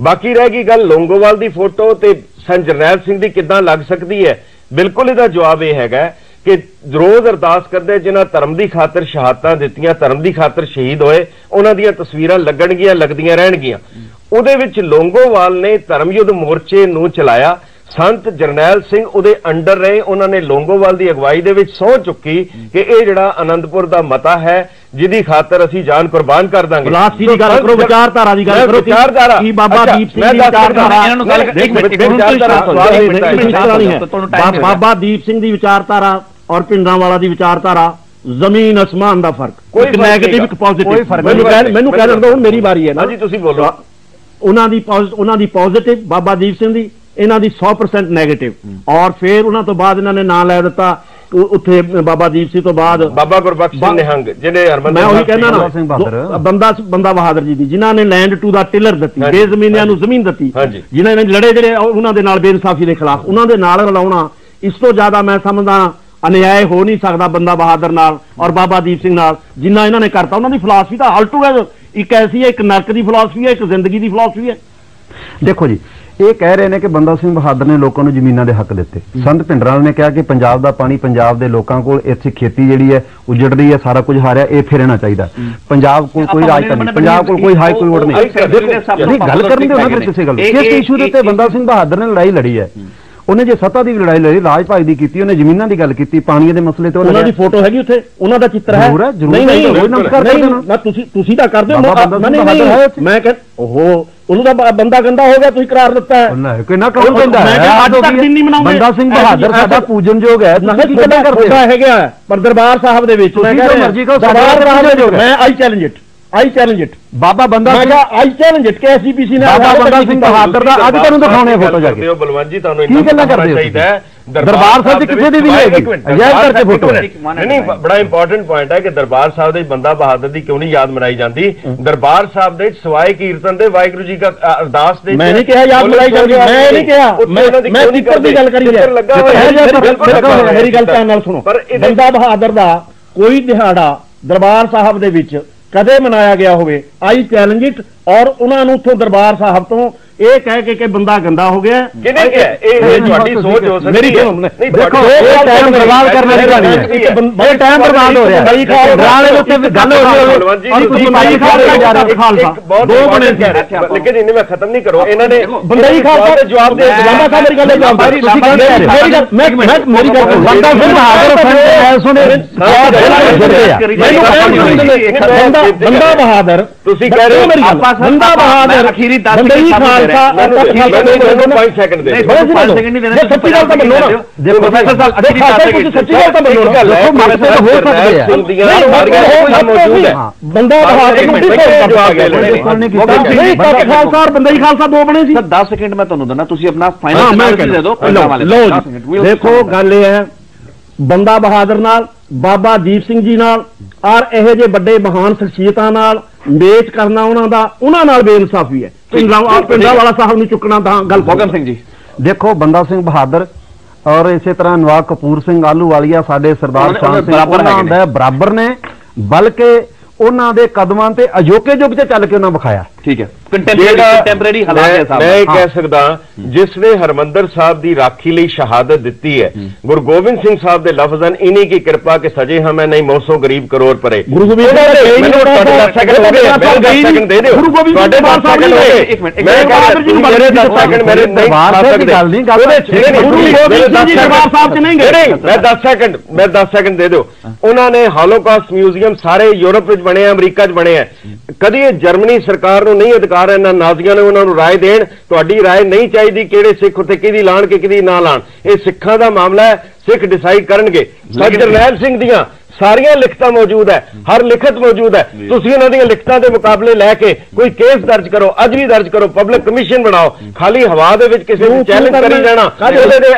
ਬਾਕੀ ਰਹਿ ਗਈ ਗੱਲ ਲੋਂਗੋਵਾਲ ਦੀ ਫੋਟੋ ਤੇ ਸੰਤ ਜਰਨੈਲ ਸਿੰਘ ਦੀ ਕਿੱਦਾਂ ਲੱਗ ਸਕਦੀ ਹੈ ਬਿਲਕੁਲ ਇਹਦਾ ਜਵਾਬ ਇਹ ਹੈਗਾ ਕਿ ਰੋਜ਼ ਅਰਦਾਸ ਕਰਦੇ ਜਿਨ੍ਹਾਂ ਧਰਮ ਦੀ ਖਾਤਰ ਸ਼ਹਾਦਤਾਂ ਦਿੱਤੀਆਂ ਧਰਮ ਦੀ ਖਾਤਰ ਸ਼ਹੀਦ ਹੋਏ ਉਹਨਾਂ ਦੀਆਂ ਤਸਵੀਰਾਂ ਲੱਗਣਗੀਆਂ ਲੱਗਦੀਆਂ ਰਹਿਣਗੀਆਂ। ਉਹਦੇ ਵਿੱਚ ਲੋਂਗੋਵਾਲ ਨੇ ਧਰਮ ਯੁੱਧ ਮੋਰਚੇ ਨੂੰ ਚਲਾਇਆ। ਸੰਤ ਜਰਨੈਲ ਸਿੰਘ ਉਹਦੇ ਅੰਡਰ ਰਹੇ ਉਹਨਾਂ ਨੇ ਲੋਂਗੋਵਾਲ ਦੀ ਅਗਵਾਈ ਦੇ ਵਿੱਚ ਸਹੁੰ ਚੁੱਕੀ ਕਿ ਇਹ ਜਿਹੜਾ ਆਨੰਦਪੁਰ ਦਾ ਮਤਾ ਹੈ ਜਿਹਦੀ ਖਾਤਰ ਅਸੀਂ ਜਾਨ ਕੁਰਬਾਨ ਕਰ ਦਾਂਗੇ। ਫਲਸਫੀ ਦੀ ਗੱਲ ਕਰੋ, ਵਿਚਾਰਧਾਰਾ ਦੀ ਗੱਲ ਕਰੋ ਕਿ- ਵਿਚਾਰਧਾਰਾ ਕੀ ਬਾਬਾ ਦੀਪ ਸਿੰਘ ਦੀ ਵਿਚਾਰਧਾਰਾ ਇਹਨਾਂ ਨੂੰ ਗੱਲ- ਇੱਕ ਮਿੰਟ, ਇੱਕ ਮਿੰਟ। ਬਾਬਾ ਦੀਪ ਸਿੰਘ ਦੀ ਵਿਚਾਰਧਾਰਾ ਔਰ ਪਿੰਡਾਂ ਵਾਲਾ ਦੀ ਵਿਚਾਰਧਾਰਾ ਜ਼ਮੀਨ ਅਸਮਾਨ ਦਾ ਫ਼ਰਕ ਕੋਈ ਨੈਗੇਟਿਵ। ਇੱਕ ਪੋਜ਼ਿਟਿਵ ਮੈਨੂੰ। ਕਹਿ ਮੈਨੂੰ ਕਹਿ ਦਿੰਦਾ ਹੁਣ ਮੇਰੀ ਵਾਰੀ ਹੈ ਨਾ ਹਾਂਜੀ ਤੁਸੀਂ ਬੋਲੋ ਉਹਨਾਂ ਦੀ ਉਹਨਾਂ ਦੀ ਪੋਜ਼ਿਟਿਵ ਬਾਬਾ ਦੀਪ ਸਿੰਘ ਦੀ ਇਹਨਾਂ ਦੀ 100% ਨੈਗੇਟਿਵ ਔਰ ਫਿਰ ਉਹਨਾਂ ਤੋਂ ਬਾਅਦ ਇਹਨਾਂ ਨੇ ਨਾਂ ਲੈ ਦਿੱਤਾ ਉੱਥੇ ਬਾਬਾ ਦੀਪ ਸਿੰਘ ਤੋਂ ਬਾਅਦ ਬਾਬਾ ਗੁਰਬਖਸ਼ ਸਿੰਘ ਨਿਹੰਗ ਜਿਹੜੇ ਹਰਮੰਦਰ ਮੈਂ ਉਹੀ ਕਹਿੰਦਾ। ਨਾ ਬੰਦਾ ਬੰਦਾ ਬਹਾਦਰ ਜੀ ਦੀ ਜਿਨ੍ਹਾਂ ਨੇ ਲੈਂਡ ਟੂ ਦਾ ਟਿਲਰ ਦਿੱਤੀ ਬੇਜ਼ਮੀਨਿਆਂ ਨੂੰ। ਜ਼ਮੀਨ ਦਿੱਤੀ। ਜਿਨ੍ਹਾਂ ਨੇ ਲੜੇ ਜਿਹੜੇ ਉਹ- ਉਹਨਾਂ ਦੇ ਨਾਲ ਬੇਇਨਸਾਫੀ ਦੇ ਖਿਲਾਫ ਉਹਨਾਂ ਦੇ ਨਾਲ ਰਲਾਉਣਾ ਇਸ ਤੋਂ ਜ਼ਿਆਦਾ ਮੈਂ ਸਮਝਦਾ ਅਨਿਆਏ ਹੋ ਨਹੀਂ ਸਕਦਾ ਬੰਦਾ ਬਹਾਦਰ ਨਾਲ ਔਰ ਬਾਬਾ ਦੀਪ ਸਿੰਘ ਨਾਲ। ਜਿੰਨਾ ਇਹਨਾਂ ਨੇ ਕਰਤਾ ਉਹਨਾਂ ਦੀ ਫਿਲਾਸਫੀ ਤਾਂ ਆਲਟੂਗੇਦਰ ਇੱਕ ਐਸੀ ਹੈ ਇੱਕ ਨਰਕ ਦੀ ਫਿਲਾਸਫੀ ਹੈ ਇੱਕ ਜ਼ਿੰਦਗੀ ਦੀ ਫਿਲਾਸਫੀ ਹੈ। ਦੇਖੋ ਜੀ ਇਹ ਕਹਿ ਰਹੇ ਨੇ ਕਿ ਬੰਦਾ ਸਿੰਘ ਬਹਾਦਰ ਨੇ ਲੋਕਾਂ ਨੂੰ ਜ਼ਮੀਨਾਂ ਦੇ ਹੱਕ ਦਿੱਤੇ। ਸੰਤ ਭਿੰਡਰਾਂ ਨੇ ਕਿਹਾ ਕਿ ਪੰਜਾਬ ਦਾ ਪਾਣੀ ਪੰਜਾਬ ਦੇ ਲੋਕਾਂ ਕੋਲ ਇੱਥੇ ਖੇਤੀ ਜਿਹੜੀ ਹੈ ਉਜੜ ਰਹੀ ਹੈ ਸਾਰਾ ਕੁਝ ਹਾਰਿਆ ਇਹ ਫਿਰ ਰਹਿਣਾ ਚਾਹੀਦਾ। ਪੰਜਾਬ ਕੋਲ ਕੋਈ ਰਾਜਧਾਨੀ ਪੰਜਾਬ ਕੋਲ ਕੋਈ ਹਾਈ ਕੋਰਟ ਨਹੀਂ। ਦੇਖੋ ਗੱਲ ਕਰਨ ਦਿਓ ਨਾ ਫਿਰ ਕਿਸੇ ਗੱਲ ਇਹ- ਇਸ਼ੂ ਦੇ ਉੱਤੇ ਬੰਦਾ ਸਿੰਘ ਬਹਾਦਰ ਨੇ ਲੜਾਈ ਲੜੀ ਹੈ। ਉਹਨੇ ਜੇ ਸੱਤਾ ਦੀ ਲੜਾਈ ਲੜੀ ਰਾਜ ਭਾਗ ਦੀ ਕੀਤੀ ਉਹਨੇ ਜ਼ਮੀਨਾਂ ਦੀ ਗੱਲ ਕੀਤੀ ਪਾਣੀ ਦੇ ਮਸਲੇ ਤੇ ਉਹਨਾਂ ਦੀ ਫੋਟੋ ਹੈਗੀ ਉੱਥੇ ਉਹਨਾਂ ਦਾ ਚਿੱਤਰ ਹੈ ਨਹੀਂ ਨਹੀਂ ਨਹੀਂ। ਨਾ ਤੁਸੀਂ ਤੁਸੀਂ ਤਾਂ ਕਰਦੇ ਹੋ ਬੰਦਾ ਨਹੀਂ ਨਹੀਂ। ਮੈਂ ਕਹਿ ਓਹੋ ਉਹਨੂੰ ਤਾਂ ਬ- ਬੰਦਾ ਗੰਦਾ ਹੋ ਗਿਆ ਤੁਸੀਂ ਕਰਾਰ ਦਿੱਤਾ ਹੈ ਉਹਨਾਂ ਕੋਈ ਨਾ ਉਹ- ਕਹਿੰਦਾ ਮੈਂ ਕਿਹਾ ਅੱਜ ਤੱਕ ਦਿਨ ਨਹੀਂ ਮਨਾਉਂਦੇ। ਬੰਦਾ ਸਿੰਘ ਬਹਾਦਰ ਸਾਡਾ ਪੂਜਨਯੋਗ ਹੈ ਨਾ ਤੁਸੀਂ ਕਿੱਦਾਂ ਕਰਦੇ ਹੋ ਹੈਗਾ ਪਰ ਦਰਬਾਰ ਸਾਹਿਬ ਦੇ ਵਿੱਚ ਮੈਂ ਕਹਿ ਕਹੋ, ਦਰਬਾਰ ਸਾਹਿਬ ਦੇ ਵਿੱਚ ਹੈ। ਮੈਂ I challenge it I challenge it. Baba Banda ਮੈਂ ਸਿੰਘ ਕਿਹਾ ਆਈ ਚੈਲੰਜ ਇਟ ਕਿ ਐਸਜੀਪੀਸੀ ਨੇ ਬਾਬਾ ਬੰਦਾ ਸਿੰਘ ਬਹਾਦਰ ਦਾ ਅੱਜ ਤੁਹਾਨੂੰ ਦਿਖਾਉਣੇ ਫੋਟੋ ਜਾ ਕੇ। ਬਲਵੰਤ ਜੀ ਤੁਹਾਨੂੰ ਕੀ ਗੱਲਾਂ ਕਰਦੇ ਚਾਹੀਦਾ ਦਰਬਾਰ ਸਾਹਿਬ 'ਚ ਕਿਸੇ ਦੀ ਵੀ ਨਹੀਂ ਹੈਗੀ। ਅਜਾਇਬ ਕਰਕੇ ਫੋਟੋ। ਨਹੀਂ ਨਹੀਂ ਬੜਾ ਇੰਪੋਰਟੈਂਟ ਪੁਆਇੰਟ ਹੈ ਕਿ ਦਰਬਾਰ ਸਾਹਿਬ ਦੇ ਬੰਦਾ ਬਹਾਦਰ ਦੀ ਕਿਉਂ ਨਹੀਂ ਯਾਦ ਮਨਾਈ ਜਾਂਦੀ? ਦਰਬਾਰ ਸਾਹਿਬ ਦੇ ਸਵਾਏ ਕੀਰਤਨ ਦੇ ਵਾਹਿਗੁਰੂ ਜੀ ਦਾ ਅਰਦਾਸ ਦੇ ਮੈਂ ਨਹੀਂ ਕਿਹਾ ਯਾਦ ਮਨਾਈ ਜਾਂਦੀ। ਮੈਂ ਨਹੀਂ ਕਿਹਾ। ਮੈਂ ਚਿੱਤਰ ਦੀ ਗੱਲ ਕਰੀ ਹੈ। ਮੇਰੀ- ਬਿਲਕੁਲ ਲੱਗਾ ਹੋਇਆ ਹੈ। ਮੇਰੀ ਗੱਲ ਧਿਆਨ ਨਾਲ ਸੁਣੋ। ਬੰਦਾ ਬਹਾਦਰ ਦਾ ਕੋਈ ਦਿਹਾੜਾ ਦਰਬਾਰ ਸਾਹਿਬ ਦੇ ਵਿੱਚ ਕਦੇ ਮਨਾਇਆ ਗਿਆ ਹੋਵੇ। ਆਈ ਚੈਲੰਜ ਇਟ ਔਰ ਉਹਨਾਂ ਨੂੰ ਉੱਥੋਂ ਦਰਬਾਰ ਸਾਹਿਬ ਤੋਂ ਇਹ ਕਹਿ ਕੇ ਕਿ ਬੰਦਾ ਗੰਦਾ ਹੋ ਗਿਆ। ਕਿਹਨੇ ਕਿਹਾ? ਇਹ ਤੁਹਾਡੀ ਸੋਚ ਹੋ ਸਕਦੀ ਹੈ। ਨਹੀਂ ਦੇਖੋ ਤੁਹਾਡੀ- ਇਹ ਟਾਈਮ ਬਰਬਾਦ ਕਰਨ ਵਾਲੀ ਕਹਾਣੀ ਹੈ। ਇਹ ਟਾਈਮ ਬਰਬਾਦ ਹੋ ਰਿਹਾ। ਹੈ ਡਰਾਲੇ ਦੇ ਉੱਤੇ ਗੱਲ ਹੋ ਰਹੀ ਹੈ। ਔਰ ਤੁਸੀਂ ਮਾਈ ਖਾਲ ਕੇ ਜਾ ਰਹੇ ਖਾਲਸਾ। ਦੋ ਬਣੇ ਹੋ। ਲੇਕਿਨ ਇਹਨੇ ਮੈਂ ਖਤਮ ਨਹੀਂ ਕਰੋ। ਇਹਨਾਂ ਨੇ ਬੰਦਾ ਹੀ ਖਾਲਸਾ। ਦੇ ਜਵਾਬ ਦੇ ਲਾਂਬਾ ਸਾਹਿਬ ਮੇਰੀ ਗੱਲ ਦਾ ਜਵਾਬ ਦਿਓ। ਤੁਸੀਂ ਕਹਿ ਰਹੇ। ਮੇਰੀ ਗੱਲ ਮੈਂ ਮੈਂ ਮੇਰੀ ਗੱਲ। ਬੰਦਾ ਸਿੰਘ ਬਹਾਦਰ ਸਿੰਘ ਸੁਣੇ ਬੰਦਾ ਬਹਾਦਰ ਤੁਸੀਂ ਕਹਿ ਰਹੇ ਹੋ ਆਪਾਂ ਸਰ- ਬੰਦਾ ਬਹਾਦਰ ਅਖੀਰੀ ਦਸ ਬੰਦਾ ਹੀ ਸੈਕਿੰਡ ਖਾਲਸਾ ਮੈਨੂੰ ਔਰ ਮੈਨੂੰ ਮੈਨੂੰ 5 ਸੈਕਿੰਡ ਦੇ ਨਹੀਂ, ਦਿਓ। ਤੁਹਾਨੂੰ ਪੰਜ ਸੈਕਿੰਡ ਨਹੀਂ ਦੇਣੇ, ਸੱਚੀ ਗੱਲ ਤਾਂ ਮੰਨੋ ਨਾ ਜੇ ਪ੍ਰੋਫੈਸਰ ਸਾਹਿਬ ਅਰੇ ਖਾਲਸਾ ਤੁਸੀਂ ਸੱਚੀ ਗੱਲ ਤਾਂ ਮੰਨੋ ਨਾ ਦੇਖੋ, ਮਸਲੇ ਹੋ ਸਕਦੇ ਆ। ਨਹੀਂ, ਸਾਰੀਆਂ ਮੌਜੂਦ ਹੈ ਬੰਦਾ ਬਹਾਦਰ ਇੱਕ ਨੂੰ। ਮਿੰਟ। ਨਹੀਂ ਖਾਲਸਾ ਔਰ ਬੰਦਾ ਹੀ ਖਾਲਸਾ ਦੋ ਬਣੇ ਸੀ। ਸਰ 10 ਸੈਕਿੰਡ ਮੈਂ ਤੁਹਾਨੂੰ ਦਿੰਦਾ ਤੁਸੀਂ ਆਪਣਾ ਫਾਈਨਲ ਦੇ ਦਿਓ ਲਓ ਮਿੰਟ, ਦੇਖੋ ਗੱਲ ਇਹ ਹੈ ਬੰਦਾ ਬਹਾਦਰ ਨਾਲ ਬਾਬਾ ਦੀਪ ਸਿੰਘ ਜੀ ਨਾਲ ਔਰ ਇਹੋ ਜਿਹੇ ਵੱਡੇ ਮਹਾਨ ਸ਼ਖਸੀਅਤਾਂ ਨਾਲ ਮੇਚ ਕਰਨਾ ਉਹਨਾਂ ਦਾ ਉਹਨਾਂ ਨਾਲ ਬੇਇਨਸਾਫੀ ਹੈ। ਪਿੰਡਾਂ ਪਿੰਡਾਂ ਵਾਲਾ ਸਾਹਿਬ ਨੂੰ ਚੁੱਕਣਾ ਤਾਂ ਗੱਲ ਮੋਗਮ ਸਿੰਘ ਜੀ। ਦੇਖੋ ਬੰਦਾ ਸਿੰਘ ਬਹਾਦਰ ਔਰ ਇਸੇ ਤਰ੍ਹਾਂ ਨਵਾਬ ਕਪੂਰ ਸਿੰਘ ਆਲੂਵਾਲੀਆ ਸਾਡੇ ਸਰਦਾਰ ਸ਼ਾਨ ਸਿੰਘ ਬਰਾਬਰ ਉਹਨਾਂ। ਦਾ ਬਰਾਬਰ ਨੇ ਬਲਕਿ ਉਹਨਾਂ ਦੇ ਕਦਮਾਂ ਤੇ ਅਜੋਕੇ ਯੁੱਗ 'ਚ ਚੱਲ ਕੇ ਉਹਨਾਂ ਵਿਖਾਇਆ। ਠੀਕ ਹੈ। ਕੰਟੈਂਪਰੇਰੀ ਕੰਟੈਂਪਰੇਰੀ ਹਾਲਾਤ ਦੇ ਮੈਂ ਹਿਸਾਬ ਮੈਂ ਕਹਿ ਸਕਦਾ ਜਿਸ ਨੇ ਹਰਮੰਦਰ ਸਾਹਿਬ ਦੀ ਰਾਖੀ ਲਈ ਸ਼ਹਾਦਤ ਦਿੱਤੀ ਹੈ ਗੁਰੂ ਗੋਬਿੰਦ ਸਿੰਘ ਸਾਹਿਬ ਦੇ ਲਫ਼ਜ਼ਨ ਇਨੀ ਕੀ ਕਿਰਪਾ ਕਿ ਸਜੇ ਹਮੇ ਨਹੀਂ ਮੌਸੋ ਗਰੀਬ ਕਰੋੜ ਪਰੇ। ਗੁਰੂ ਗੋਬਿੰਦ ਸਿੰਘ ਤੁਹਾਡੇ 10 ਸੈਕਿੰਡ ਹੋ ਗਏ ਮੈਨੂੰ 10 ਸੈਕਿੰਡ ਦੇ ਦਿਓ। ਗੁਰੂ ਗੋਬਿੰਦ ਸਿੰਘ ਤੁਹਾਡੇ 10 ਸਾਹਿਬ ਸੈਕਿੰਡ ਹੋ ਗਏ। ਇੱਕ ਮਿੰਟ, ਇੱਕ ਮੈਂ ਮਿੰਟ, ਕਹਿ ਰਿਹਾ ਬਹਾਦਰ ਜੀ ਮੇਰੇ 10 ਬਹਾਦਰ ਸੈਕਿੰਡ ਮੇਰੇ ਨਹੀਂ ਦਰਬਾਰ ਸਾਹਿਬ ਦੀ ਸਕਦੇ। ਗੱਲ ਨਹੀਂ, ਗੱਲ ਹੈ, ਗੁਰੂ ਗੋਬਿੰਦ ਸਿੰਘ ਜੀ 10 ਦਰਬਾਰ ਸਾਹਿਬ 'ਚ ਨਹੀਂ ਗਏ। ਮੈਂ 10 ਸੈਕਿੰਡ ਮੈਂ 10 ਸੈਕਿੰਡ ਦੇ ਦਿਓ। ਉਹਨਾਂ ਨੇ ਹਾਲੋਕਾਸਟ ਮਿਊਜ਼ੀਅਮ ਸਾਰੇ ਯੂਰਪ ਵਿੱਚ ਬਣੇ ਆ ਅਮਰੀਕਾ 'ਚ ਬਣੇ ਆ। ਕਦੀ ਇਹ ਜਰਮਨੀ ਸਰਕਾਰ ਨੂੰ ਨਹੀਂ ਅਧਿਕਾਰ ਹੈ ਇਹਨਾਂ ਨਾਜ਼ੀਆਂ ਨੇ ਉਹਨਾਂ ਨੂੰ ਰਾਏ ਦੇਣ। ਤੁਹਾਡੀ ਰਾਏ ਨਹੀਂ ਚਾਹੀਦੀ ਕਿਹੜੇ ਸਿੱਖ ਉੱਤੇ ਕਿਹਦੀ ਲਾਣ ਕਿ ਕਿਹਦੀ ਨਾ ਲਾਣ। ਇਹ ਸਿੱਖਾਂ ਦਾ ਮਾਮਲਾ ਹੈ ਸਿੱਖ ਡਿਸਾਈਡ ਕਰਨਗੇ। ਸਰ ਜਰਨੈਲ ਸਿੰਘ ਦੀਆਂ ਸਾਰੀਆਂ ਲਿਖਤਾਂ ਮੌਜੂਦ ਹੈ ਹਰ ਲਿਖਤ ਮੌਜੂਦ ਹੈ। ਤੁਸੀਂ ਉਹਨਾਂ ਦੀਆਂ ਲਿਖਤਾਂ ਦੇ ਮੁਕਾਬਲੇ ਲੈ ਕੇ ਕੋਈ ਕੇਸ ਦਰਜ ਕਰੋ ਅੱਜ ਵੀ ਦਰਜ ਕਰੋ ਪਬਲਿਕ ਕਮਿਸ਼ਨ ਬਣਾਓ ਖਾਲੀ ਹਵਾ ਦੇ ਵਿੱਚ ਕਿਸੇ ਨੂੰ ਚੈਲੰਜ ਕਰੀ ਜਾਣਾ ਉਹਦੇ ਦੇ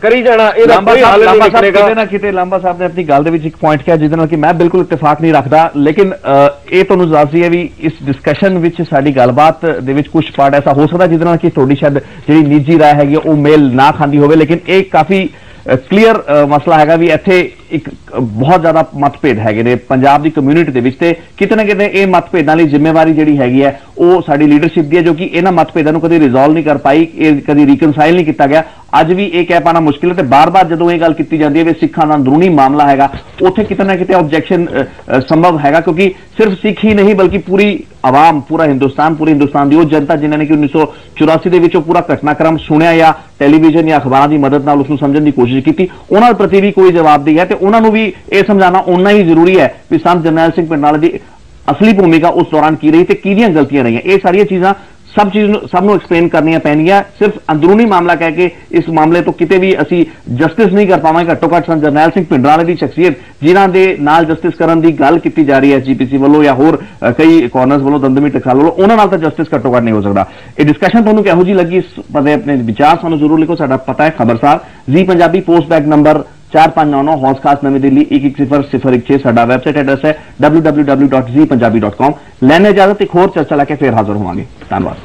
ਕਰੀ ਜਾਣਾ ਇਹਦਾ ਲਾਂਬਾ ਕੋਈ ਸਾਹਿਬ ਹੱਲ ਨਹੀਂ ਲਾਂਬਾ ਸਾਹਿਬ ਨਿਕਲੇਗਾ। ਕਿਤੇ ਨਾ ਕਿਤੇ ਲਾਂਬਾ ਸਾਹਿਬ ਨੇ ਆਪਣੀ ਗੱਲ ਦੇ ਵਿੱਚ ਇੱਕ ਪੁਆਇੰਟ ਕਿਹਾ ਜਿਹਦੇ ਨਾਲ ਕਿ ਮੈਂ ਬਿਲਕੁਲ ਇਤਫਾਕ ਨਹੀਂ ਰੱਖਦਾ ਲੇਕਿਨ ਇਹ ਤੁਹਾਨੂੰ ਜ਼ਾਜ਼ੀ ਹੈ ਵੀ ਇਸ ਡਿਸਕਸ਼ਨ ਵਿੱਚ ਸਾਡੀ ਗੱਲਬਾਤ ਦੇ ਵਿੱਚ ਕੁਝ ਪਾਰਟ ਐਸਾ ਹੋ ਸਕਦਾ ਜਿਹਦੇ ਨਾਲ ਕਿ ਤੁਹਾਡੀ ਸ਼ਾਇਦ ਜਿਹੜੀ ਨਿੱਜੀ ਰਾਏ ਹੈਗੀ ਹੈ, ਉਹ ਮੇਲ ਨਾ ਖਾਂਦੀ ਹੋਵੇ ਲੇਕਿਨ ਇਹ ਕਾਫੀ ਕਲੀਅਰ ਮਸਲਾ ਹੈਗਾ ਵੀ ਇੱਥੇ ਇੱਕ ਬਹੁਤ ਜ਼ਿਆਦਾ ਮਤਭੇਦ ਹੈਗੇ ਨੇ ਪੰਜਾਬ ਦੀ ਕਮਿਊਨਿਟੀ ਦੇ ਵਿੱਚ ਤੇ ਕਿਤੇ ਨਾ ਕਿਤੇ ਇਹ ਮਤਭੇਦਾਂ ਲਈ ਜ਼ਿੰਮੇਵਾਰੀ ਜਿਹੜੀ ਹੈਗੀ ਹੈ, ਉਹ ਸਾਡੀ ਲੀਡਰਸ਼ਿਪ ਦੀ ਹੈ, ਜੋ ਕਿ ਇਹਨਾਂ ਮਤਭੇਦਾਂ ਨੂੰ ਕਦੇ ਰਿਜ਼ੋਲਵ ਨਹੀਂ ਕਰ ਪਾਈ, ਇਹ ਕਦੀ ਰੀਕਨਸਾਈਲ ਨਹੀਂ ਕੀਤਾ ਗਿਆ। ਅੱਜ ਵੀ ਇਹ ਕਹਿ ਪਾਣਾ ਮੁਸ਼ਕਿਲ ਹੈ ਤੇ ਬਾਰ-ਬਾਰ ਜਦੋਂ ਇਹ ਗੱਲ ਕੀਤੀ ਜਾਂਦੀ ਹੈ ਵੀ ਸਿੱਖਾਂ ਦਾ ਅੰਦਰੂਨੀ ਮਾਮਲਾ ਹੈਗਾ, ਉੱਥੇ ਕਿਤੇ ਨਾ ਕਿਤੇ ਆਬਜੈਕਸ਼ਨ ਸੰਭਵ ਹੈਗਾ ਕਿਉਂਕਿ ਸਿਰਫ ਸਿੱਖ ਹੀ ਨਹੀਂ ਬਲਕਿ ਪੂਰੀ ਆਵਾਮ, ਪੂਰਾ ਹਿੰਦੁਸਤਾਨ, ਪੂਰੀ ਹਿੰਦੁਸਤਾਨ ਦੀ ਉਹ ਜਨਤਾ ਜਿਨ੍ਹਾਂ ਨੇ ਕਿ 1984 ਦੇ ਵਿੱਚ ਉਹ ਪੂਰਾ ਘਟਨਾਕ੍ਰਮ ਸੁਣਿਆ ਜਾਂ ਟੈਲੀਵਿਜ਼ਨ ਜਾਂ ਅਖਬਾਰਾਂ ਦੀ ਮਦਦ ਨਾਲ ਉਸ ਨੂੰ ਸਮਝਣ ਦੀ ਕੋਸ਼ਿਸ਼ ਕੀਤੀ, ਉਹਨਾਂ ਪ੍ਰਤੀ ਵੀ ਕੋਈ ਜਵਾਬਦੇਹੀ ਹੈ ਤੇ ਉਹਨਾਂ ਨੂੰ ਵੀ ਇਹ ਸਮਝਾਉਣਾ ਓਨਾ ਹੀ ਜ਼ਰੂਰੀ ਹੈ ਵੀ ਸੰਤ ਜਰਨੈਲ ਸਿੰਘ ਪਿੰਡਾਲੇ ਦੀ ਅਸਲੀ ਭੂਮਿਕਾ ਉਸ ਦੌਰਾਨ ਕੀ ਰਹੀ ਤੇ ਕਿਹਦੀਆਂ ਗਲਤੀਆਂ ਰਹੀਆਂ। ਇਹ ਸਾਰੀਆਂ ਚੀਜ਼ਾਂ ਸਭ ਚੀਜ਼ ਨੂੰ ਸਭ ਨੂੰ ਐਕਸਪਲੇਨ ਕਰਨੀਆਂ ਪੈਣਗੀਆਂ। ਸਿਰਫ ਅੰਦਰੂਨੀ ਮਾਮਲਾ ਕਹਿ ਕੇ ਇਸ ਮਾਮਲੇ ਤੋਂ ਕਿਤੇ ਵੀ ਅਸੀਂ ਜਸਟਿਸ ਨਹੀਂ ਕਰ ਪਾਵਾਂਗੇ। ਘੱਟੋ ਘੱਟ ਸੰਤ ਜਰਨੈਲ ਸਿੰਘ ਪਿੰਡਰਾਲੇ ਦੀ ਸ਼ਖਸੀਅਤ, ਜਿਨ੍ਹਾਂ ਦੇ ਨਾਲ ਜਸਟਿਸ ਕਰਨ ਦੀ ਗੱਲ ਕੀਤੀ ਜਾ ਰਹੀ ਹੈ ਜੀਪੀਸੀ ਵੱਲੋਂ ਜਾਂ ਹੋਰ ਕਈ ਕਾਰਨਰਸ ਵੱਲੋਂ, ਦੰਦਮੀ ਟਕਸਾਲ ਵੱਲੋਂ, ਉਹਨਾਂ ਨਾਲ ਤਾਂ ਜਸਟਿਸ ਘੱਟੋ ਘੱਟ ਨਹੀਂ ਹੋ ਸਕਦਾ। ਇਹ ਡਿਸਕਸ਼ਨ ਤੁਹਾਨੂੰ ਕਿਹੋ ਜੀ ਲੱਗੀ? ਇਸ ਪਤੇ ਆਪਣੇ ਵਿਚਾਰ ਸਾਨੂੰ ਜ਼ਰੂਰ ਲਿਖੋ। ਸਾਡਾ ਪਤਾ ਹੈ ਖਬਰਸਾਰ। ਜੀ Punjabi post bag number 4599 Hauz Khas ਨਵੀਂ ਦਿੱਲੀ 110016 ਸਾਡਾ ਵੈਬਸਾਈਟ ਐਡਰੈਸ ਹੈ www.zpunjabi.com ਲੈਣੇ ਇਜਾਜ਼ਤ ਇੱਕ ਹੋਰ ਚਰਚਾ ਲੈ ਕੇ ਫੇਰ ਹਾਜ਼ਰ ਹੋਵਾਂਗੇ ਧੰਨਵਾਦ